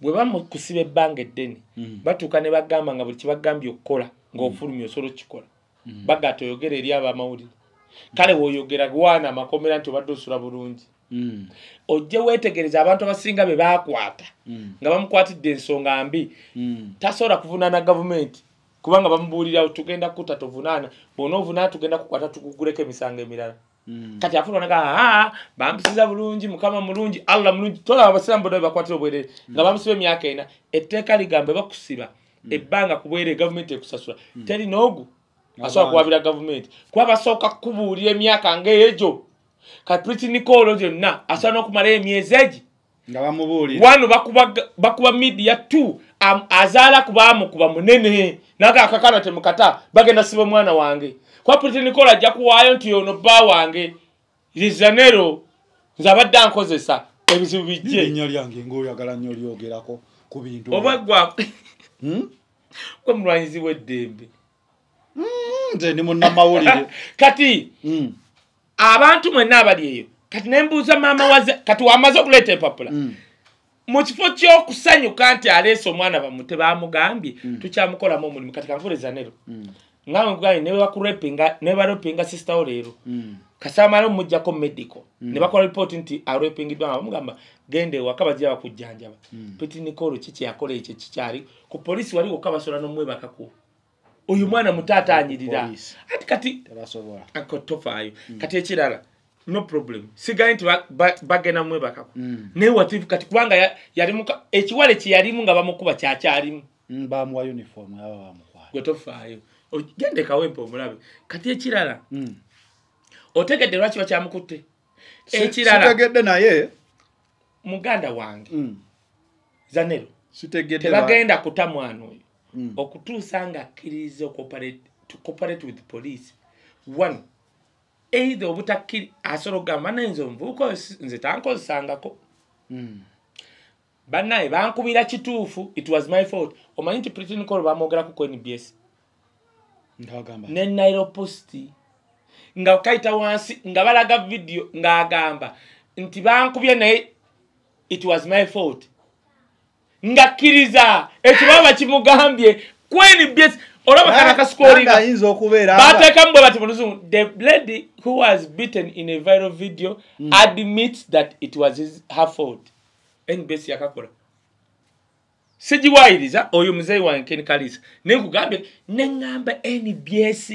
bwe bamukusiba ebbanga eddene Mm. batuuka ne bagamba nga buli kibagambye okukola ng'ofulumya osobola okukikola bagata oyogera eri abamawulire kale weoyogera gwana amakomera nti obadde osula bulungi Mm. ojje weetegereza abantu abasinga be baakwata Mm. nga bamukwatidde ensonga mbi Mm. tasobola kuvunaana gavumenti kubanga bamubuulira tugenda kutta tovunaana bwona ovunaana tugenda kukwata tukuguleko emisango emirala. Mm. kati afuna naga aa bamusiza bulungi mukama mulungi allah mulungi. Tolaba abasiramu bona bebakwatira obwerere. Nga bamusiba emyaka ena etteeka ligamba bakusiba. Ebbanga kubwere gavumenti ekusasula teri noogu asobola kuwabira gavumenti. Kuba basooka kukubuulira emyaka ngaegyo kapriti nikolo gyonna asobola n'okumalayo emyezi egi nga bamubuulira. Wano bakuba tu am- azaala kubaamukuba munene. Naga akakana temukata bagenda siba omwana wange. Kuba priti nikola ajja kuwaayo nti ono bba wange. Lizanero nze abadde ankozesa ebizibu bijje erinnya lyange ngaoyagala nnyo lyogerako ku bintu oba gwa Hmm? gwe mulwanyizi w'eddembe. Nze ndi munnamawulire. Kati Mm. abantu mwenna abali eyo kati nembuuza maama waze kati wamaze okuleeta empapula. Mm. Mu kifo ky'okusanyuka nti aleese omwana bamute bamugambye tukyamukolamu omulimu. Kati kanfuleza nero Mm. ngawe nkugambye ne barepinga sisitawo leero. Mm. kasamala omujjako medical. Ne bakola ripooti nti arepingiddwa nga bamugamba genda ewaka bajja bakujjanjaba peti nikolo ki kyeyakola ekyo kikyali ku polisi wali wokka basobola n'omwebakako. Oyo mwana mutaata anyirira Poliisi. ati kati tofaayo. Kati ekirala no problem. Sigaye nti ba- ba- bagenda mumwebakako Mm. naye watifu kati kubanga ekiwale kyeyalimu nga bamukuba kyakyalimu Mm, bamuwa uniform aba bamukwala gwe tofaayo. Gendekawo empa omulabe. Kati ekirala Mm. otegedde lwaki bakyamukutte ekirala sitegedde naye. muganda wange zanero tebagenda kuta mwana oyo okutuusa nga ocoperate- to cooperate with police. One either obutakkiri asobola okugamba naye nze omuvubuka oyo nze tankozesangako Mm. bannaye bankubira kituufu it was my fault. Omanyi nti pritinicol bamwogerako ku nbs ne nairopost nga kayita wansi nga balaga vidiyo ng'agamba nti bankubye naye it was my fault. Ngakkiriza ekibaba kimugambye kwenbs olaba kana kasikolinga ayinza okubeera bateekamu bwe bati muluzungu the lady who was beaten in a viral video admits that it was his, her fault. Nbs yakakola sigiwayiriza oyo muzeeyi wange ken kalisa. Naye nkugambye neŋŋamba nbs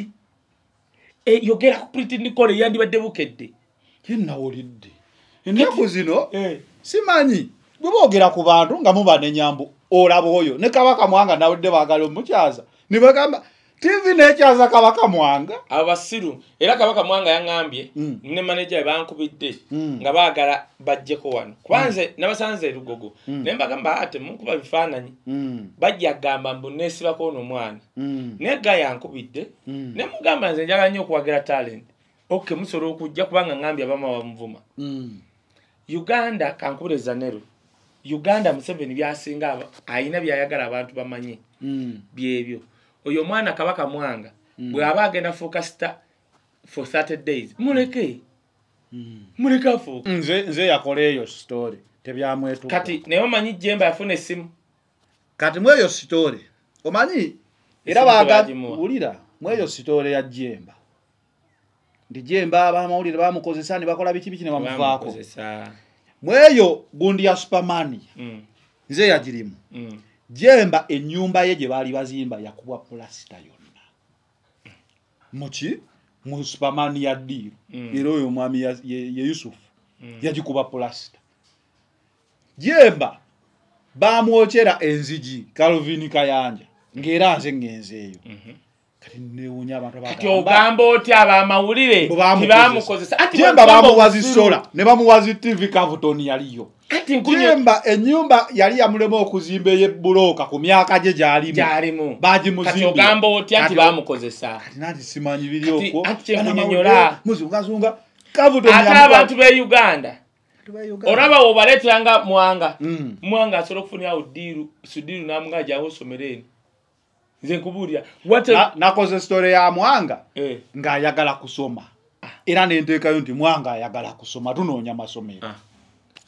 e, yogera ku priti nicole yandibadde bukedde. Ye nawulidde ennaku zino Eh. simanyi bwe boogera ku bantu nga muba nenyambu olaba oyo ne kabaka mwanga nawulidde baagala omukyaza ne bagamba tv nekyaza kabaka mwanga. Abo basiru era kabaka mwanga yaŋŋambye Mm. ne maneja we bankubidde Mm. nga baagala bajjeko wano. Kubanze nabasanze erugogo Mm. naye mbagamba ate munkuba bifaananyi Mm, bajja gamba mbu neesibako ono mwana mm, naye ga yankubidde mm, ne mugamba nze njagala nnyo okuwagira talent. Ok musobola okujja kubanga ŋambye abama bamuvuma mm, uganda kankubiriza nero uganda museveni byasinga ayina byayagala abantu bamanye. Mm, byebyo oyo omwana kabaka mwanga bw'aba agenda fuuka sita for 30 days muleke. Mm. muleke afuuka nze nze yakola eyo story tebyamwetuka kati naye omanyi jemba yafuna essimu? Kati mweyo sitore omanyi? Era Essimu baga tebagimuwa. wulira mweyo sitore ya jemba nti jemba abamawulire bamukozesa ne bakola biki biki ne bamuvaako. Mweyo gundi ya supermani Mm, nze yagirimu. Jemba ennyumba ye gye baali bazimba yakubwa pulasita yonna. Muki mu supermani ya ddiiru Mm. era oyo omwami ye ye yusufu Mm. yagikuba pulasita jemba bamwokyera enzigi calvin kayanja ng'era nze ngenzeeyo kati newunya abantu Mhm. kati abagamba- ogamba oti abamawulire Bo bamukozesa. tibamukozesa ati jemba bwegamba bamuwa obusiru, zisola ne bamuwa zi tv cavuton yaliyo. Jemba enyumba yali yamulema okuzimba eyebulooka ku myaka gye gyalimu. Gyalimu. Kati bagimuzimbira ogamba oti ati bamukozesa kati nanti simanyi biri Kati- okwo. ati kyenkunyonyola. muzungazunga cavuton ate abantu be uganda. Uganda. olaba wobaleeteranga mwanga. Mm. mwanga asobola okufunirawo sudiiru namugaa gyawo osomera eni nze nkubuulira. Nakoze story ya mwanga Eh, ng'ayagala kusoma. Era nenteekayo nti mwanga ayagala kusoma tunoonya masomero. Ah.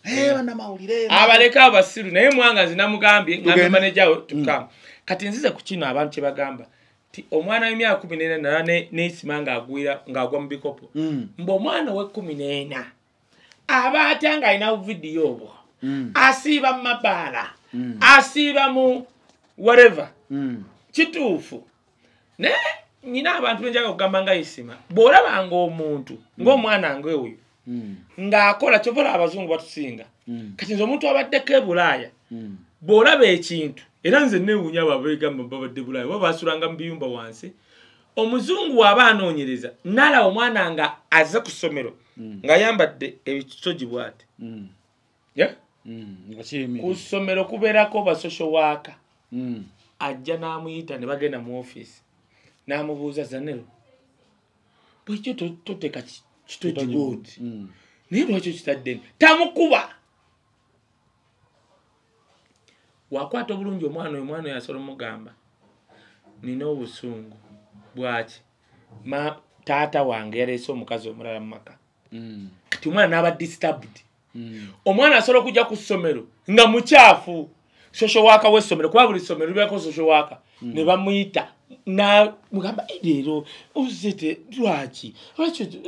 Eh, bannamawulire abaleka abasiru naye mwanga nze namugambye ngambe Tugende. manejawe tukama kati nzize ku kino abantu kye bagamba ti omwana w'emyaka kumi n'ena nala ne- neesima ng'agwira ng'agwa mu bikopo. Mm, mbu omwana ow'ekkumi n'ena aba atya ng'alina vidiyo obwo? Mm, asiiba mu mabaala Mm. asiiba mu whatever. Mm, kituufu. Naye nyina abantu benjaga okugamba nga isima bw'olabanga omuntu ng'omwana ngaoyo mm, ng'akola kyovola abazungu batusinga mm, kati nze omuntu abaddeko e bulaaya mm. bw'olaba ekintu era nze neewuunya abo abegamba babadde bulaaya oba basulanga mu biyumba wansi omuzungu waaba anoonyereza nalaba omwana nga aze ku ssomero ng'ayambadde ebisogi bw'ati. Ku ssomero kubeerako basosho waaka ajja n'amuyita ne bagenda mu ofiisi n'amubuuza zanero bwekyo to- toteeka ki- kitogi bwoti mm, naye lwakyo kitaddeni tamukuba! Wakwata obulungi omwana oyo omwana oyo asobola omugamba nina obusungu bwaki? Taata wange yaleese omukazi omulala mu maka. Mm, kati omwana n'aba disturbed. Mm, omwana asobola okujja ku ssomero nga mukyafu sosho waaka w'essomero kuba buli ssomero libeeko sosho waaka ne bamuyita. Namugamba "Eh, leero ozete lwaki? Lwaki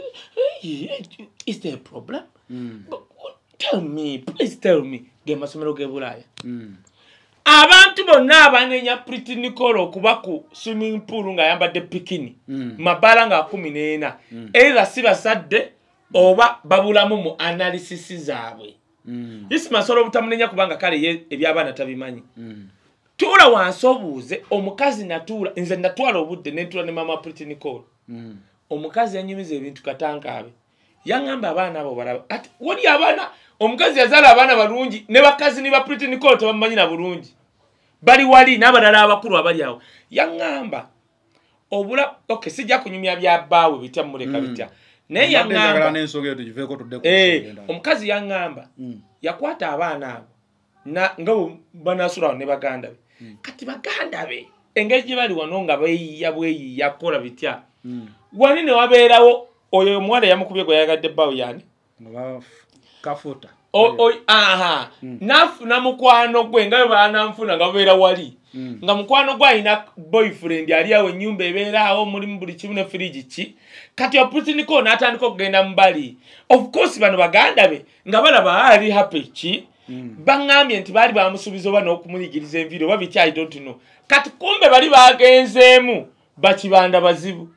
is there a problem? Mm, But, uh, tell me please tell me. Ge masomero g'e bulaaya mm. abantu bonna abanenya priti nicolo okuba ku swimming pool ng'ayambadde pikini Mm. mabaala nga kumi n'ena. Either si basadde oba babulamu mu analysis zaabwe Mm, isima asobola obutamunenya kubanga kale ye ebyabaana tabimanyi. Mm, tuula wansi obuuze omukazi natuula nze natwala obudde nentuula ne mama priti nicolo mm. omukazi yanyumiza ebintu katankaabe yaŋŋamba abaana abo balaba ati wali abaana omukazi yazaala abaana balungi ne bakazi ni ba priti nicolo tebamumanyi na bulungi? Bali wali n'abalala abakulu abali awo. Yaŋŋamba obula okay sijja kunyumya bya bbaawe bitya mumuleka bitya naye yaŋŋamba Eh, omukazi yaŋŋamba Mm, yakwata abaana abo na- nga bwe banasulawo ne baganda be. Kati baganda be engeri gye bali wano nga beeyiya bweyiya kukola bitya? Mm. wani ne wabeerawo oyo omuwala yamukubye gwe yayagadde bbaawo yani Nga ba- kafuta O- o- aha nafuna mukwano gwe nga bwe bananfuna nga babeera wali. Mm. nga mukwano gwe alina boyfriend ali awo enyumba ebeeraawo mulimu buli kimu ne firigi ki. Kati oputiniko n'atandika okugenda mu bali. Of course bano baganda be nga balaba ali happy ki? Baŋŋambye nti baali bamusuubiza oba n'okumuyigiriza enviiri oba biki i don't know. Kati kumbe bali bagenzeemu bakibanda bazibu.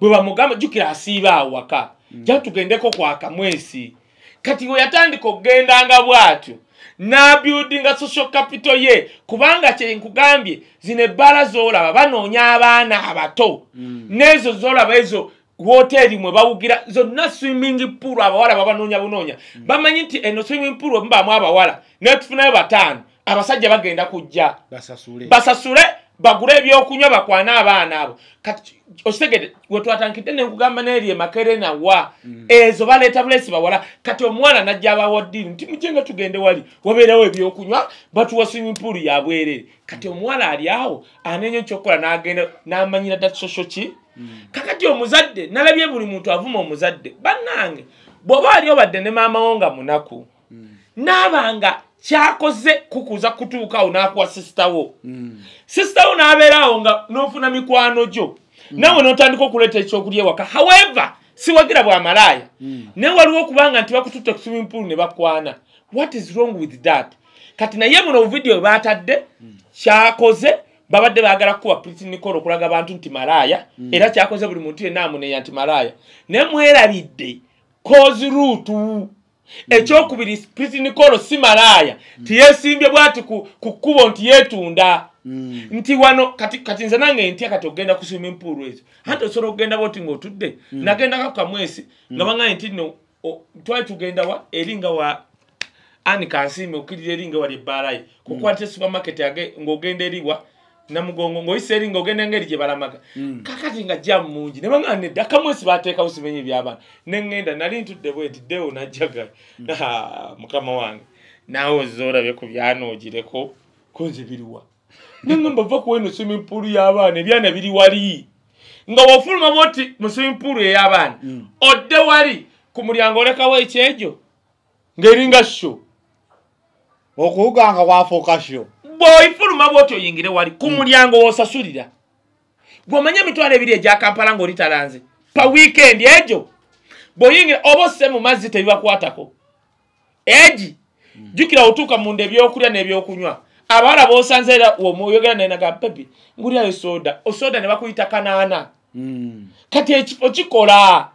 Bwe bamugamba jjukira asiiba awo waka ja tugendeko kwaka mwesi. Kati we yatandika okugendanga bw'atyo n'abyudinga social capital ye kubanga kyenkugambye zino ebbaala z'olaba banoonya abaana abato. N'ezo z'olaba ezo woteeri mwe bawugira zonna swimming pool abawala babanoonya bunoonya. Bamanyi nti eno swimming pool mubaamu abawala naye tufunayo bataano abasajja bagenda kujja. Basasule. Basasule bagule ebyokunywa bakwane abaana abo. Kati okitegede wetwatandikidde nenkugamba neeri emakerena wa ezo baleeta bulesi bawala. Kati omwana najja abawa ddiini nti mujenga tugende wali wabeerawo ebyokunywa batuwa swimming pool yabwerere kati omuwala ali awo anenya ekyokukola n'agenda n'amanyira dda kisosho ki kakati omuzadde nalabye buli muntu avuma omuzadde. Bannange bw'oba ali obadde ne maama wo nga munaku naabanga kyakoze kukuza kutuukaawo n'akuwa sisitawo sisitawo n'abeeraawo nga n'ofuna mikwano gyo. Nawe n'otandika okuleeta ekyokulya ewaka. However siwagira bwa malaaya naye waliwo okubanga nti bakututte ku swimming pool ne bakwana. What is wrong with that? Kati naye muno obuvidiyo bwe baatadde kyakoze babadde baagala kukuba priti nicol okulaga abantu nti malaaya. Era kyakoze buli muntu yenna amuneya nti malaaya. Naye mwerabidde kozi ruutu ekyokubiri priti nicolo si malaaya. Tiyesimbye bwati ku ku kkubo nti yeetunda. Mm. nti wano kati kati nze nange ntya kati ogenda ku swimming pool ezo? Anti osobola okugenda bwoti ng'otudde nagendako kamwesi nga baŋŋaye nti no twali tugenda wa? Eri nga wa ani kansiime okkirira eri nga wali ebbaalaye kukwata supermarket ng'ogenda eriwa namugongo ng'oyisa eri ng'ogenda engeri gye balamaga kakati nga jamu mungi ne baŋŋaa nedda kamwesi bateekawo simenye ebyabaana ne ŋŋenda nali ntudde bwe nti ddewo najjaga. Ah, mukama wange. Naawe ozze olabye ku byanoogireko konze biriwa nengamba va kuweno swimming pool y'abaana ebyana biri wali? Nga wofuluma bwoti mu swimming pool ey'abaana odde wali ku mulyango olekawo ekyejo? Ng'eringa sho. Okuwuga nga wafuuka sho bw'oifuluma bwoti oyingire wali ku mulyango w'osasulira. Gw'omanye emitwalo ebiri egya kampala ng'oli talanze pa wiikendi egyo bw'oyingira oba osse mu mazzi tebibakwatako. Egi jjukira otuuka munda ebyokulya n'ebyokunywa. Abawala b'osanze era omwoyogera naye naga bebi ngulirayo soda. Osoda ne bakuyita kanaana. Mm. kati ekifo kikola.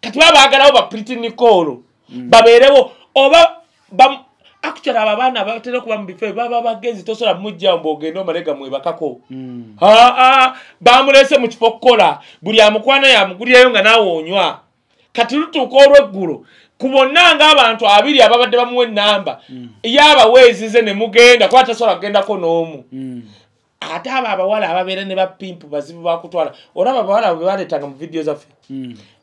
Kati baba baagalawo ba priti nicolo babeerewo oba bam- actually abo abaana batera okuba mu bifo baba bagezi tosobola mujjawo mbwogende omale gamwebakako Mm. aa bamulese mu kifo kukola buli amukwana yamugulirayo nga naawe onywa kati lutuuka olweggulo ku bonna ng'abantu abiri ababadde bamuwa ennamba yaabaweezize ne mugenda kuba tasobola kugendako n'omu Mm. ate abo abawala ababeera ne bapimpu bazibu bakutwala olaba abawala bebaleetanga mu vidiyo zaffe.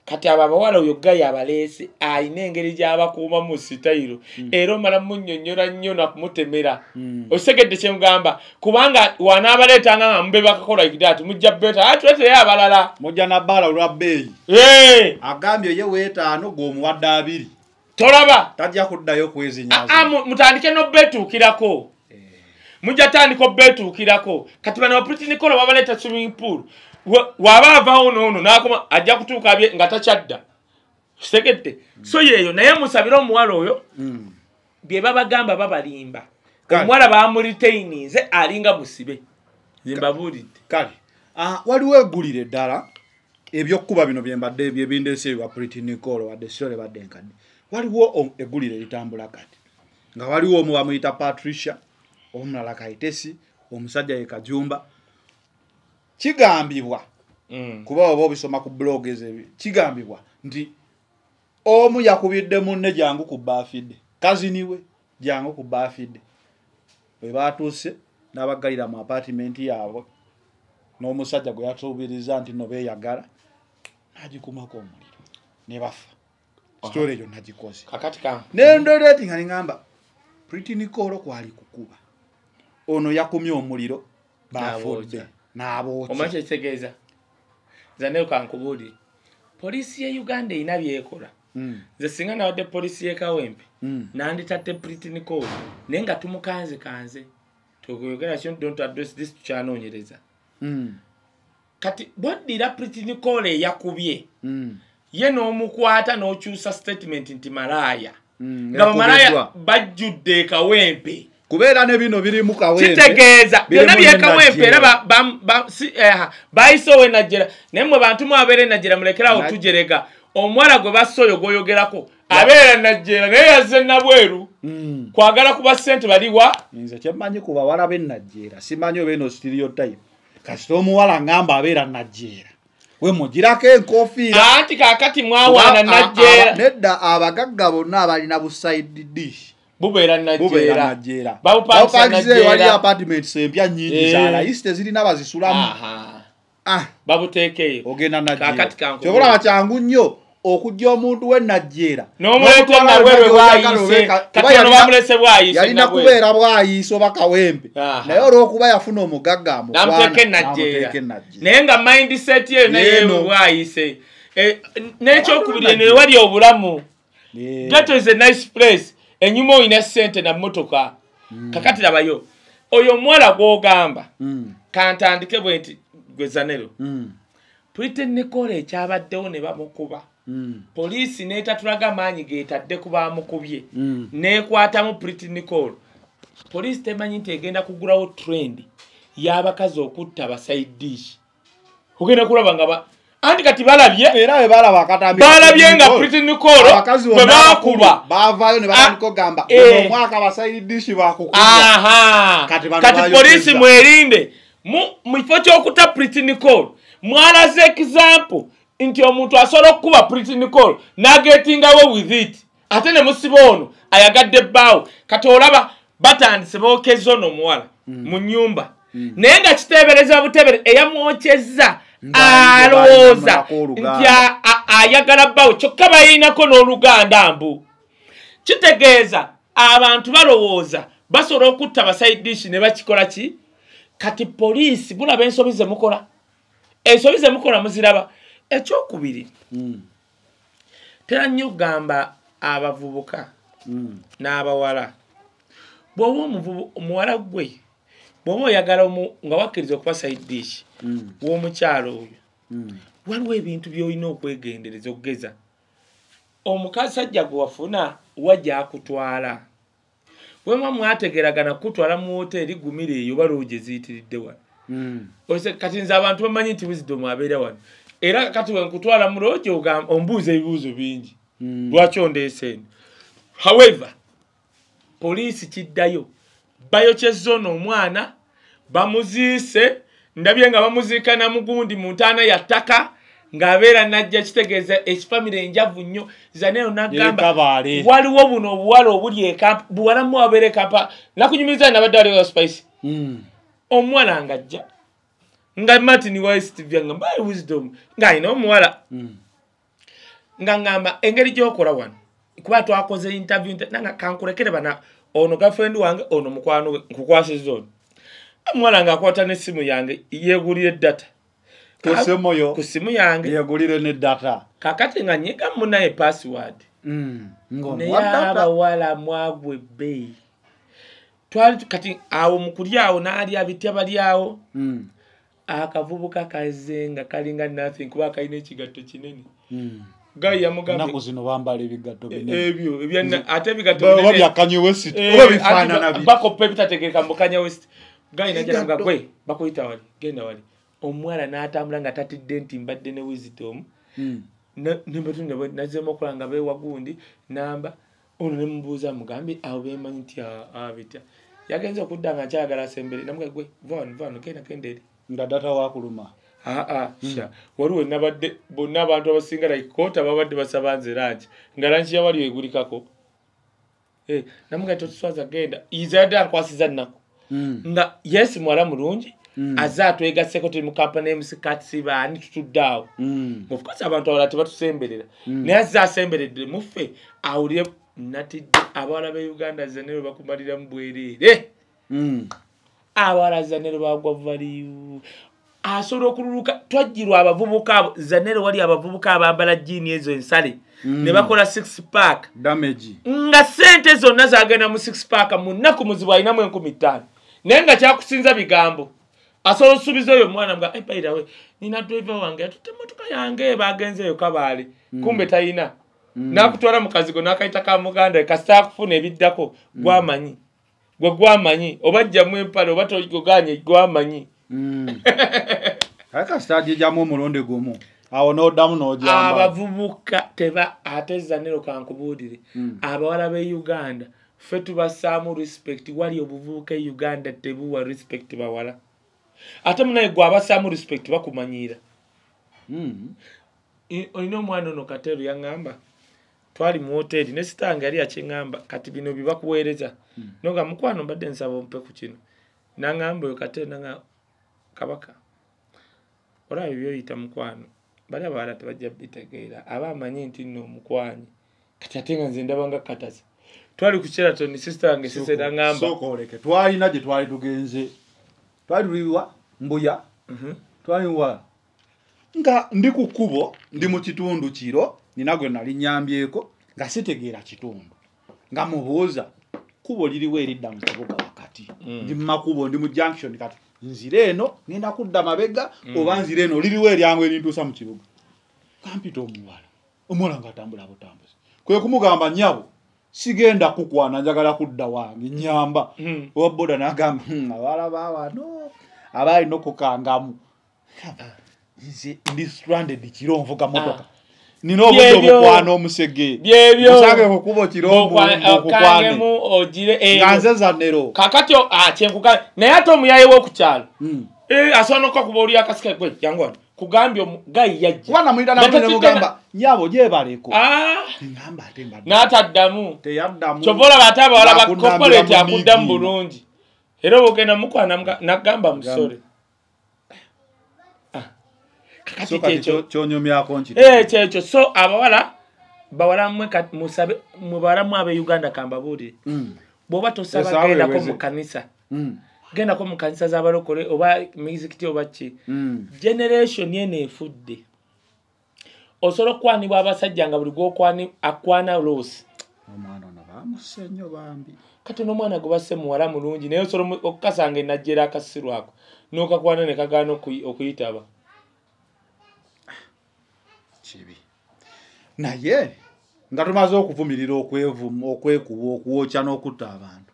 Kati abo abawala oyo gayi abaleese alina engeri gy'abakuuma mu sitayiro. Era omala munnyonnyola nnyo nakumutemera Mm. osegedde kyemugamba kubanga wanaabaleetanga nga mube bakakola ikidaati mujja beeta ati tweteyo abalala. Mujja nabbaala olwa bbeeyi. Eh, agambye ye weetaano gweomuwadde abiri. Tolaba! Tajja kuddayo Ah, ah, mu- mutandike nobeetuukirako mujja tandika obeetuukirako kati bano bapritinikola babaleeta swimming pool waaba avaawo noono nakoma ajja kutuuka bye nga takyadda. Kitegedde. So yeeyo naye musabire omuwala oyo Mm. bye babagamba babalimba. Omuwala bamuliteyinize alinga musibe. Zembabuulidde kale. ah, waliwo eggulire eddala ebyokkuba bino byembadde byebindeese bwa priti nicolo wadde sirole badde enkadde waliwo eggulire eritambula kati. Nga waliwo omu bamuyita patricia omulala kaitesi omusajja ye kajumba kigambibwa Mm. kuba oba obisoma ku blogs ebyo kigambibwa nti omu yakubidde munne jangu ku baafidde kazini we jangu ku baafidde bwe batuuse n'abaggalira mu apatimenti yaabwe n'omusajja gwe yatuubiriza nti no beeyagala nagikumako omuliro ne bafa. Sitole eyo nagikoze. Nendoleeti nga neŋamba pritinikolo kwali kukuba. Ono yakumye omuliro bafudde omanyi kyekitegeeza zaneyo kankubuulire poliisi ye uganda erina byekola. Mm, nze singa nawadde poliisi ye kawempe mm. nanditatte pritinicol naye nga tumukanze kanze. Toyogera kyo don't address this tukyanoonyereza Mm, kati bwaddira pritinicol eyakubye ye n'omukwata n'okyusa statement nti malaaya. Nga bamalaaya Yakubiddwa. bajjudde ekawempe kubeera ne bino birimu kawempe kitegeeza biri byonna byekawempe era eh, bayiseowo enajjera naye mwe bantu mwabeera enajjera mulekerawo tujerega omuwala gwe bassa oyo gwoyogerako abeera enajjera naye yazze nabweru Mm. kwagala kuba ssente baliwa nze kyemmanyi ku bawala b'e najjeera simanyi oba eno stereotype kasita omuwala ngamba abeera najjeera we mugirako enkofiira. Anti kaakati mwawaana najjeera nedda abagagga bonna abalina bu side dish bubeera najjeera Bawupangisa wali apartments empya nnyingi Eh. za layisi tezirina bazisulamu. Ah, babuteekeyo ogenda kyokulaba kyangu nnyo okujja omuntu we najjeera bwayise bwayise yalina kubeera bwayiisa oba kawempe. Naye olw'okuba yafuna omugagga amukwana, namuteeka n'amuteeka enajjeera enajjeera. naye nga mindset eyo naye Yeeno. bwayise. Eh, n'ekyokubiri eno ewali obulamu. Eh, gato is a nice place enyuma olina sente na motoka kakati labayo oyo omuwala gw'ogamba mm, kantandike bwe nti gwezanero mm, puriten nekola ekyabaddewo ne bamukuba. Mm, poliisi n'etatulaga maanyi getadde ku bamukubye mm. nekwatamu Pretty Nicole. Poliisi temanyi nti egenda kugulawo trend y'abakazi okutta abasaidish ogenda kulaba nga anti kati balabye era bwe balaba akatambi balabye nga Pretty Nicole bwe abakulu baavaayo ne batandika ogamba eh. guno omwaka abasaidishi bakukuba aha. Kati polisi mwerinde mu kifo ky'okuta Pretty Nicole mwalaze example nti omuntu asobola okukuba Pretty Nicole n'agetingawo with it. Ate ne musiba ono ayagadde ebbaawo. Kati olaba batandise bookeza ono omuwala mu nnyumba. Naye nga kiteebereza butebere eyamwokyezza alowooza. nti ayagala bbaawo kyokka bayiinako n'oluganda mbu. Kitegeeza abantu balowooza basobola okutta basaidishi ne bakikola ki? Kati poliisi mulaba ensobi zemukola ensobi zemukola muziraba. Ekyokubiri Mm, tera nnyo okugamba abavubuka mm, n'abawala. Bw'oba omuwala gwe bw'oba oyagala nga wakkiriza okuba saidishi mm, w'omukyalo oyo mm. waliwo ebintu by'olina okwegendereza okugeza. Omukasajja gwe wafuna wajja akutwala. Wema mwategeragana kutwala mu woteeri gumira eyo oba looje ziyitiridde wano. Mm. Ose- kati nze abantu bamanyi nti wisdom abeera wano. Era kati wenkutwala mu ogamba- ombuuza ebibuuzo bingi. Lwaki ondeese eno? However poliisi kiddayo bayokyezza ono omwana bamuziise ndabye nga bamuziika namugundi mu ntaana ya ttaka ng'abeera najja kitegeeza ekifamire enjavu nnyo zaneyo nagamba waliwo buno obuwala obuli ekampa buwala mu wabeera ekampa nakunyumiriza nabadde waliwo spice Mm. omuwala ng'ajja nga martin west vyanga mbaye wisdom ng'alina omuwala Mm. nga ŋŋamba engeri gyokola wano kuba twakoze interview nte- nanga kankurekere bana ono gafrendi wange ono mukwano we nkukwasiza ono. Omuwala ng'akwata n'essimu yange yeegulira eddata ku simu yange. yegulire ne data. Kakati nga nyiga munaye password. Mm. naye abawala mwagwa ebbeeyi twali kati awo mu kulya awo n'alya bitya bali awo Mm. akavubuka kaze nga kalinga nothing kuba kalina ekigatto kinene. Mm. Gayi yamugambye ennaku zino bambala ebigatto binene. ebyo ebya- ate ebigatto binene- byakanye west Eh, oba ati bifaanana ba- bi bakopa ebitategeeka mukanya west. Gayi najjanaga Ebigatto. gwe bakuyita wali genda wali. Omuwala n'atambula nga tatidde nti mbadde ne wisdom Mm. nembatunda nazzemu okola nga bewagundi namba ono nemubuuza mugambye awo bemanyi nti a- a- bitya yagenza okudda nga nkyagala asembere namuga gwe vano vano genda genda eri. Nga data wakuluma aa sha. Waliwo nabadde bonna abantu abasinga like kota babadde basaba nze lanki nga lanki yawali egulikako Eh, namuga totuswaza genda izadde ankwasiza nnaku. Mm. nga yes muwala mulungi. Mm. aze atwegasseko tuli mu kampani emusikatsi baani tutudde awo. Mm. of course abantu abalala tebatusemberera naye azze asemberedde muffe awulire natidde abawala be uganda zanero bakumaliramu bwereere abawala zanero bagwa valiyu asobola okululuka twajjirwa abavubuka abo zanero wali abavubuka abambala jiini ezo ensale. Mm. ne bakola six pack. Damage. Nga sente zonna zagenda mu six pack mu nnaku muzibu alinamu enkumi ttaano. Naye nga kyakusinza bigambo. Asobola osuubiza oyo omwana mga epairawe nina driver wange yatutte emotoka yange bagenzeeyo kabaale. Kumbe tayina. N'akutwala mu kazigo n'akayita ka muganda we kasita akufuna ebiddako. Gwamanyi. Gwe gwamanyi. Oba jjamu empale oba togoganye gwamanyi Mm. kale kasita agijjamu omulundi gumu. Awo n'oddamu n'ojamba abavubuka teba ate zanero kankubuulire. Mm. abawala b'e uganda ffe tubassaamu respect wali obuvubuka e uganda tebuwa respect bawala. Ate munaye gwe abassaamu respect bakumanyiira. Mm. Olina omwana ono kateero yaŋŋamba twali mu woteeri ne sitange yali yakiŋŋamba kati bino bye bakuweereza. Noga mukwano mbadde nsaba ompe ku kino. Naŋŋamba oyo kateero naŋa kabaka. Olaba byoyita mukwano bali abawala tebajja bitegeera aba amanyi nti nno omukwanyi kati ate nga nze ndaba nga katasa. Twali ku kyeratoni sisita wange sise naŋŋamba sooka oleke. Twalina gye twali tugenze. Twali tuliwa mbuya. Mhm. twaliwa nga ndi ku kkubo ndi mu kitundu kiro nina gwe nali nyambyeko nga sitegeera kitundu. Nga mubuuza kkubo liriwo eridda mu kibuga wakati. Mm. ndi mu makubo ndi mu junction kati nzira eno ngenda kudda mabega oba nzira eno liriwo eryangu erintuusa mu kibuga. Kampita omuwala omuwala ngaatambula butambuzi kwe kumugamba nyabo sigenda kukwana njagala kudda wange nyamba Mm. owa boda nagamba "Hmm, abala bawano abalina okukangamu. Nze ndi stranded kiro nvuga motoka Ah. Nina obudde obukwana omusege byebyo musange kukuba kirombo okukwane okangemu ogire nga ebyo nze zanero kakati ah, kyenkuga naye ate omuyaye wokukyalo Mm. asobola nokukakuba oli akasika gwe jangu wano. Kugambye gayi yajja. Kuba Nga nyabo gyebaleko. Ah, ngamba ate n'ataddamu. Kyova olaba ate abawala bakokoleti mu akuddamu bulungi. Era oba ogenda mukwana nagamba musole. Ah. Kakati so kati kyekyo kyo- kyonyomyako nki Eh, kyekyo so abawala bawala mmwe kati musabe mubawala mwe ab'euganda kambabuulire Mm. bw'oba tosaba gendako mu kanisa Mm. gendako mu kanisa z'abalokole oba mizikiti oba ki Mm. generation eno efudde osobola okukwanibwa abasajja nga buli gwokwani akwana loosi omwana ono bamuse nnyo bambi kati n'omwana gwe basse muwala mulungi naye osobola okukasanga enajjera akasirwako n'okakwana ne kagaana okuyi- okuyitaba kibi. Naye nga tumaze okuvumirira okwevuma okwekuba okuwokya n'okutta abantu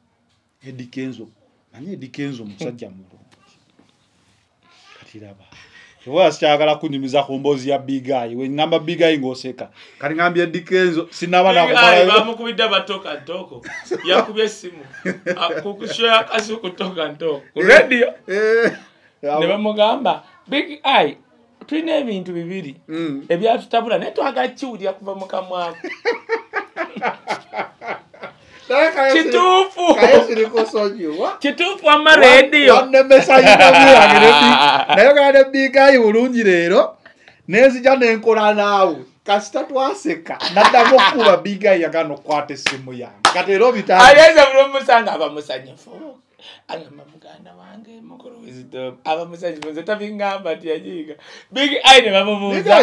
edikenzo manye edikenzo musajja mulungi kati raba oba sikyagala kunyumiza ku mboozi ya bigayi weŋŋamba bigayi ng'oseka. Kati ŋambye edikenzo sinaba nakumalayo bamukubidde abatoka ntoko yakubye essimu kukusho yakasi kutoka ntoko ku rediyo Eh, ne bamugamba big eye tulina ebintu bibiri. Mm. ebyatutabula naye twagala kiwulira kuva mu kamwako kituufu! Kituufu wamma rediyo yange ne bigayi bulungi leero nenzija nenkola naawe. Kasita twaseka naddamu okukuba bigayi yagana okukwata essimu yange. Kati era obita ayeza buli omusanga aba musanyufu agamba muganda wange mukulu wisdom aba musanyufu nze tabingamba nti yajiga big eye ne bamubuuza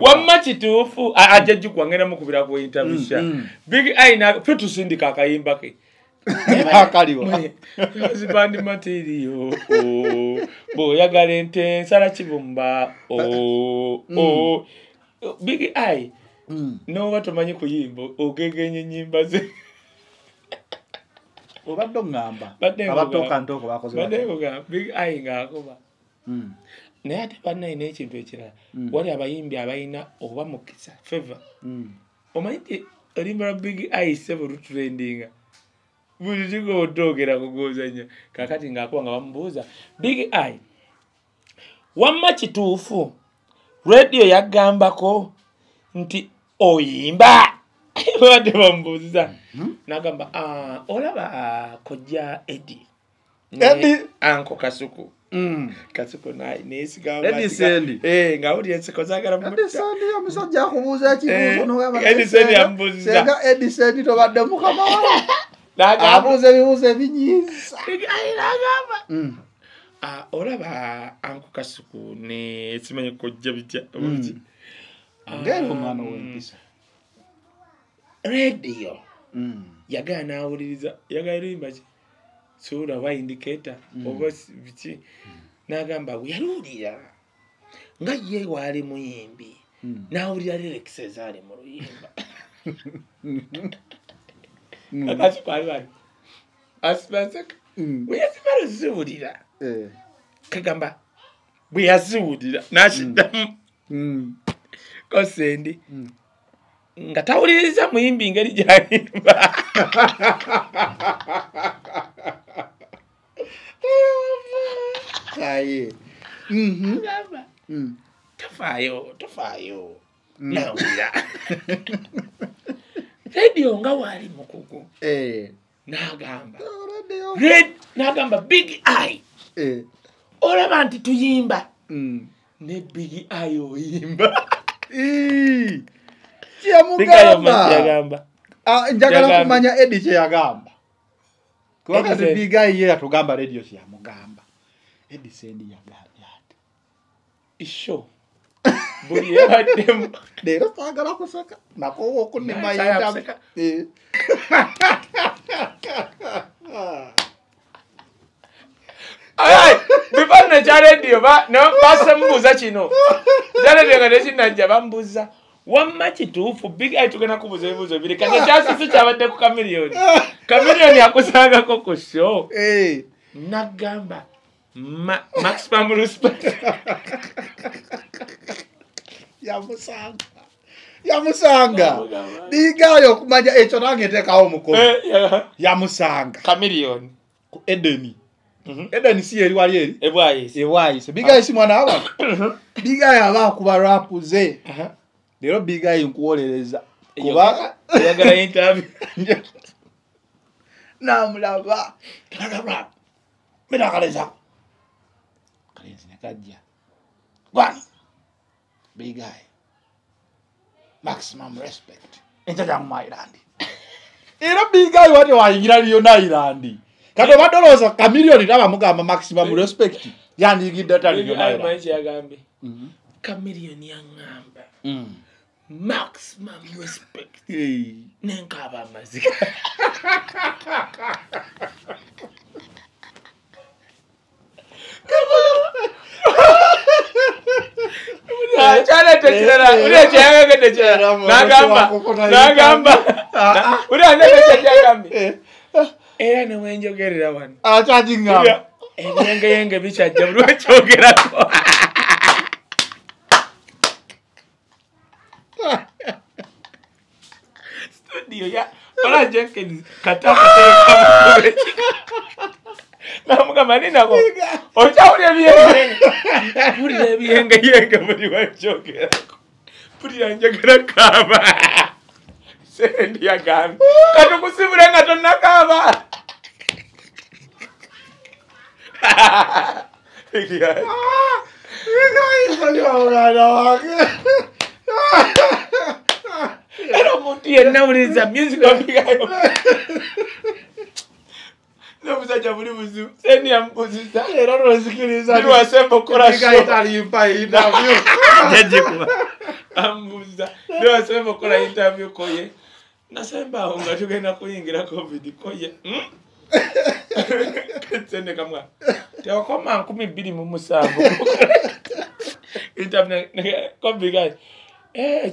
wamma kituufu? A- ajja jjukwa ngenda mukubira ku intervisha Mm, mm. big eye na fe tusindika akayimba ke. Akaliwa. Zibandi materiyo bw'oyagala ente nsala kibumba o- o- big eye Mm. noba tomanyi kuyimba ogegenye enyimba ze obadde oŋŋamba Badde abatookantooko bakoze batya? badekuga big eye ngaakuba Mm. naye ate bannayina ekintu ekirala. Mm. wali abayimbi abalina oba mukisa feva Mm. omanyi nti oluyimba lwa big eye sebo lutrendinga buli kigootogera kuguzanya kakati ngaakuba nga bamubuuza big eye wamma kituufu? Rediyo yagambako nti oyimba babadde bamubuuziza nagamba "Ah, olaba kojja edi anko kasuku. Mm. kasuku naye neyesiga Eddie Sendi? ngawuli enseko zagala ediseni omusajja akubuuza ekibuuzo Eh, nogamba Edison senga- yamubuuziza. senga ediseni tobadde mukama abuuza ebibuuzo ebinyiisa nagamba Mm. Ah, olaba anko kasuku ne simanyi kojja bijja Mm. ngaera omwana wempisa rediyo Mm. yagala nawuliriza yagala luyimba ki suula oba indicata oba biki nagamba yaluwulira nga ye waali muyimbi Mm. nawulira lyrics ezaali mu luyimba Mm. akasikwali asibaseka Mm. bwe yazimala ziwulira Eh. kagamba bwe yaziwulira nakiddamu Mm. kosendi Mm. Nga tawuliriza muyimbi ngeri gyayimba aye Mhm. Mm. tofaayo tofaayo Mm. nawulira rediyo nga waali mukugu Eh. nagamba red nagamba big eye Eh. olaba nti tuyimba Mm. ne big eye oyimba Ii. Big Eye omanyi kyeyamugamba Ah, njagala kumanya edi kyeyagamba. Kubanga tibigayi ye yatugamba rediyo kyeyamugamba edi sendi yagambye ati isho. Buli yebaddemu leero twagala kuseka nakowa okunima Saagala yetamu. kuseka. Eh. bifaanana ekya rediyo basemubuuza kino. Ekya rediyo nga tekinajja bamubuuza wamma kituufu big eye tugenda kubuuza ebibuuzo biri kati ekyasisu kyabadde ku kamiliyoni kamiliyoni akusangako ku sho Eh. nagamba Ma- maximum respect yamusanga. Yamusanga. Bigayo okumanya ekyo nange nteekawo omukono. Eh, yamusanga. Chameleon. Ku edeni Mhm. edeni si yeri wali eri? Ebwayise ewaayise bigayo si mwana waba bigayo aba akuba rapu ze. Leero bigayo nkuwolereza. Kuba oyagala interview namulaba. Talagabla minakaleza kalenzi nekajja gwani? Bigayo maximum respect. Ekyo kyamu island. Era bigayo wate wayingira lyona island. Kati obadde olowooza kamiliyoni tabamugamba maximum respect. Yandiyigidde taliyona island amanyi kyeyagambye chameleon yaŋŋamba maximum respect. Amaziga uli ekyayagagedde kirala Era mu- nagamba wakufuna nagamba. Ah, uli anene kyakyagambye era newenjogerera wano akyagingamba ebiyengeyenge bikyajja buli wekyogerako studio ya ola jenkins katakuteekamu namugamba ninako okyawulira ebiyengeyenge pulira ebiyengeyenge buli wekyogerako pulira njogera kaaba sendi yagambye katukusibule nga tonnakaaba era omuntu yenna wuliriza music opigayo n'obusajja buli buzibu sendi yamubuzisa era nozikiriza niwasemba okukola interview jajekuba amubuuza niwasemba okukola interview koye? Nasembaawo nga tugenda kuyingira covid. Koye sende kamwa tewakoma nkumi bbiri mu musanvu kobigayi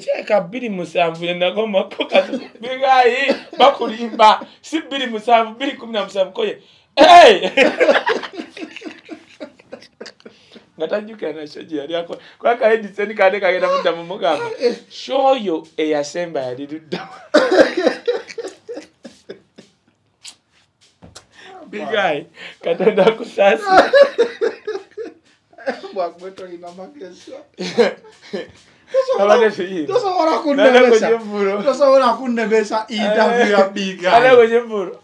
kyeka bbiri musanvu yenagomako kati bigayi bakulimba. Si bbiri musanvu bbiri kumi na musanvu koye nga tajjukira nasho gye yali ako kwaka ediseni kande kagenda muddamu mugamba shoyo eyasemba yali luddamu bigayi katonda kusaasi bwagwe tolina magezi tosobola tosobola kunnemesa interview ya biga anagojevulo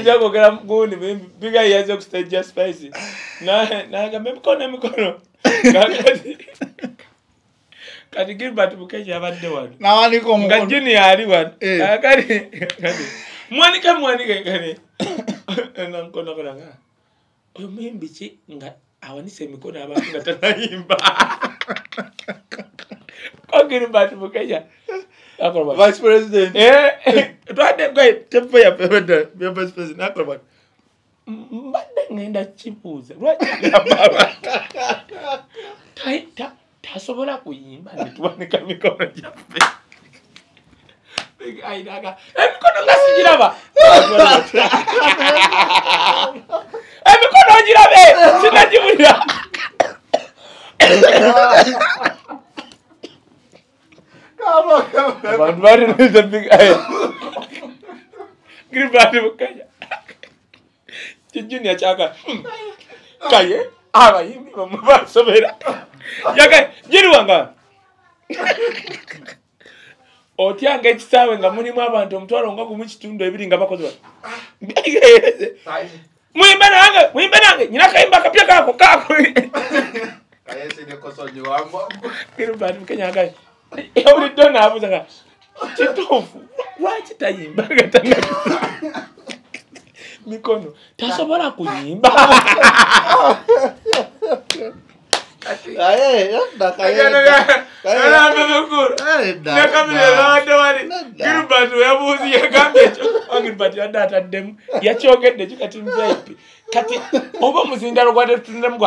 ija kwogera gundi bigayi yaze okustajja spice nagamba emikono emikono kakati kati. Gilbert bukeji abadde wano. Nga jini ali wano. Eh. kakati kati mwanike mwanike kani. Nankonakonanga oyo muyimbi ki nga awanise emikono abantu nga tanayimba gilbert bukeja akola vice president. Twaddetepoyapepenakola mbadde ngenda kibuuza lwakigamba tasobola kuyimba netuwanika mikono gyaffe emikono nga sigiraba. Emikono ngirabe sinagibulira abantu balinze big eye gribandi bukanya kijunia kyaka kaye abayimbi bamwe basobera yaga giriwanga otyanga ekisaawe nga mulimu abantu omutwalo nga gumu kitundu ebiri nga bakozi ba muyimbe nange muyimbe nange nyina kayimba akapya kako kako mukenyagaye ewulidde naabuzaga kituufu lwaki tayimba nga tana mikono tasobola kuyimba gilbert weyabuuzi yagambye ekyo gilbert yadde ataddemu yakyogedde ki kati mvip kati oba omuzindalo gwate tutuniremu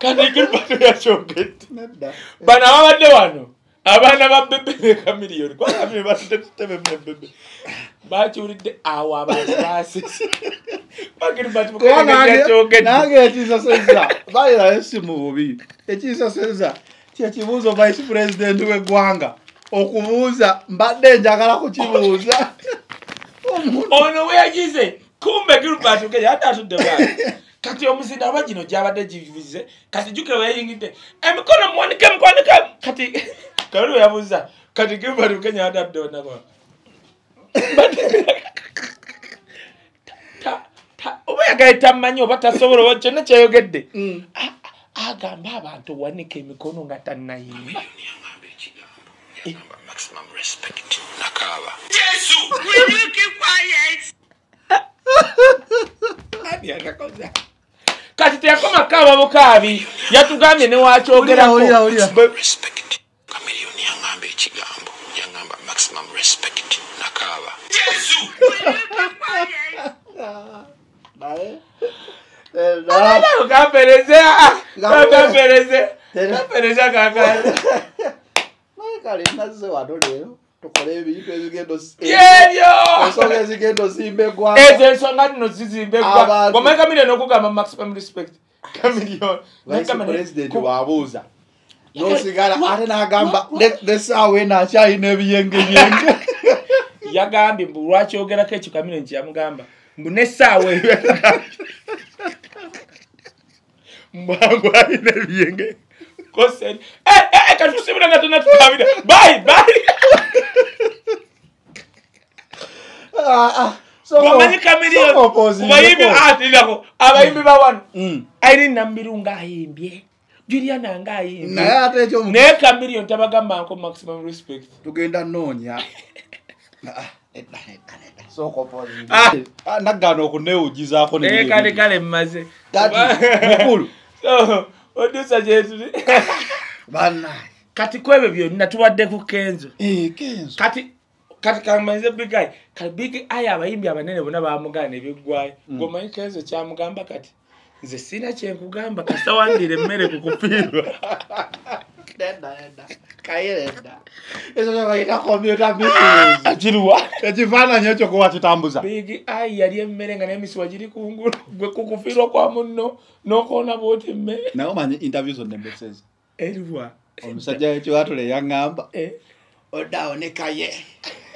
gwate guvuddeko kati gilbert yakyogedde. Bano ababadde wano abaana ba bebe nekamiliyoni kutebe mebebe bakiwulidde awo abantu basese nange ekisaseza balira esimu bubi. Ekisaseza kyekibuuzo vice president w'eggwanga okubuuza mbadde njagala kukibuuza. Ono weyagize kumbe gilbert ate atudde bwati kati omuzinda oba gino gyabadde givize kati jukire weyayingidde emikono muwanike mukwanike! Kati kali weyabuuza kati gilbert ukenya atadde onako oba yagaye tamanyi oba tasobola oba kyonna kyayogedde. Mm. A- a- agamba abantu owanika emikono nga tannayimba nakaba. Ani akakoza? Kati teyakoma kaaba bukaabi yatugambye newakyogerako Owulira, owulira. Bwe- respect kamiliyoni yaŋŋamba ekigambo yaŋŋamba maximum respect nakaba Abana kampereze Gampe- kampereze Tera- kampereze kakale kale nazze wano leero tukole ebintu ebigendo yebyo ensonga ezigenda osimba eggwanga ezo ensonga nno zizimba Abantu- gomanye kamiliyoni okugamba maximum respect kamiliyoni wabuuza. Nosigala ate nagamba nesaawa eno akyalina ebiyengeyenge. Yagambye mbu lwakyogerako ekyo kamiliyoni kyeyamugamba mbu nesaawa eyo. Mbwangu alina ebiyenge koseri nga tukabira bayi bayi nambiru ngaayimbye juliana ngaayimbye naye ate ekyo naye kamiliyoni tabagambanko maximum respect. Tugenda noonya Ah. naggaana okunewugizaako naye kale kale mmaze. Mukulu Odusa gyetuli bannaye kati kwebyo byonna tuwadde ku kenzo. Kenzo. Kati kati kamanyize big eye. Kati big eye abayimbi abanene bonna bamugaana ebyeggwayo ngaomanyi kenzo kyamugamba kati nze sina kyenkugamba kasawandire emmere ku kupiirwa. Kiriwa ekifaananyi ekyo kuba kitambuza. Big eye yali emmere nga n'emisiwa giri kungulu gwe kukufiirwa kwa munno n'okoona bwoti emmere. Naye omanyi interview zonna embesezi eriwa omusajja wekiwatule yaŋŋamba Eh, odaawo ne kaye.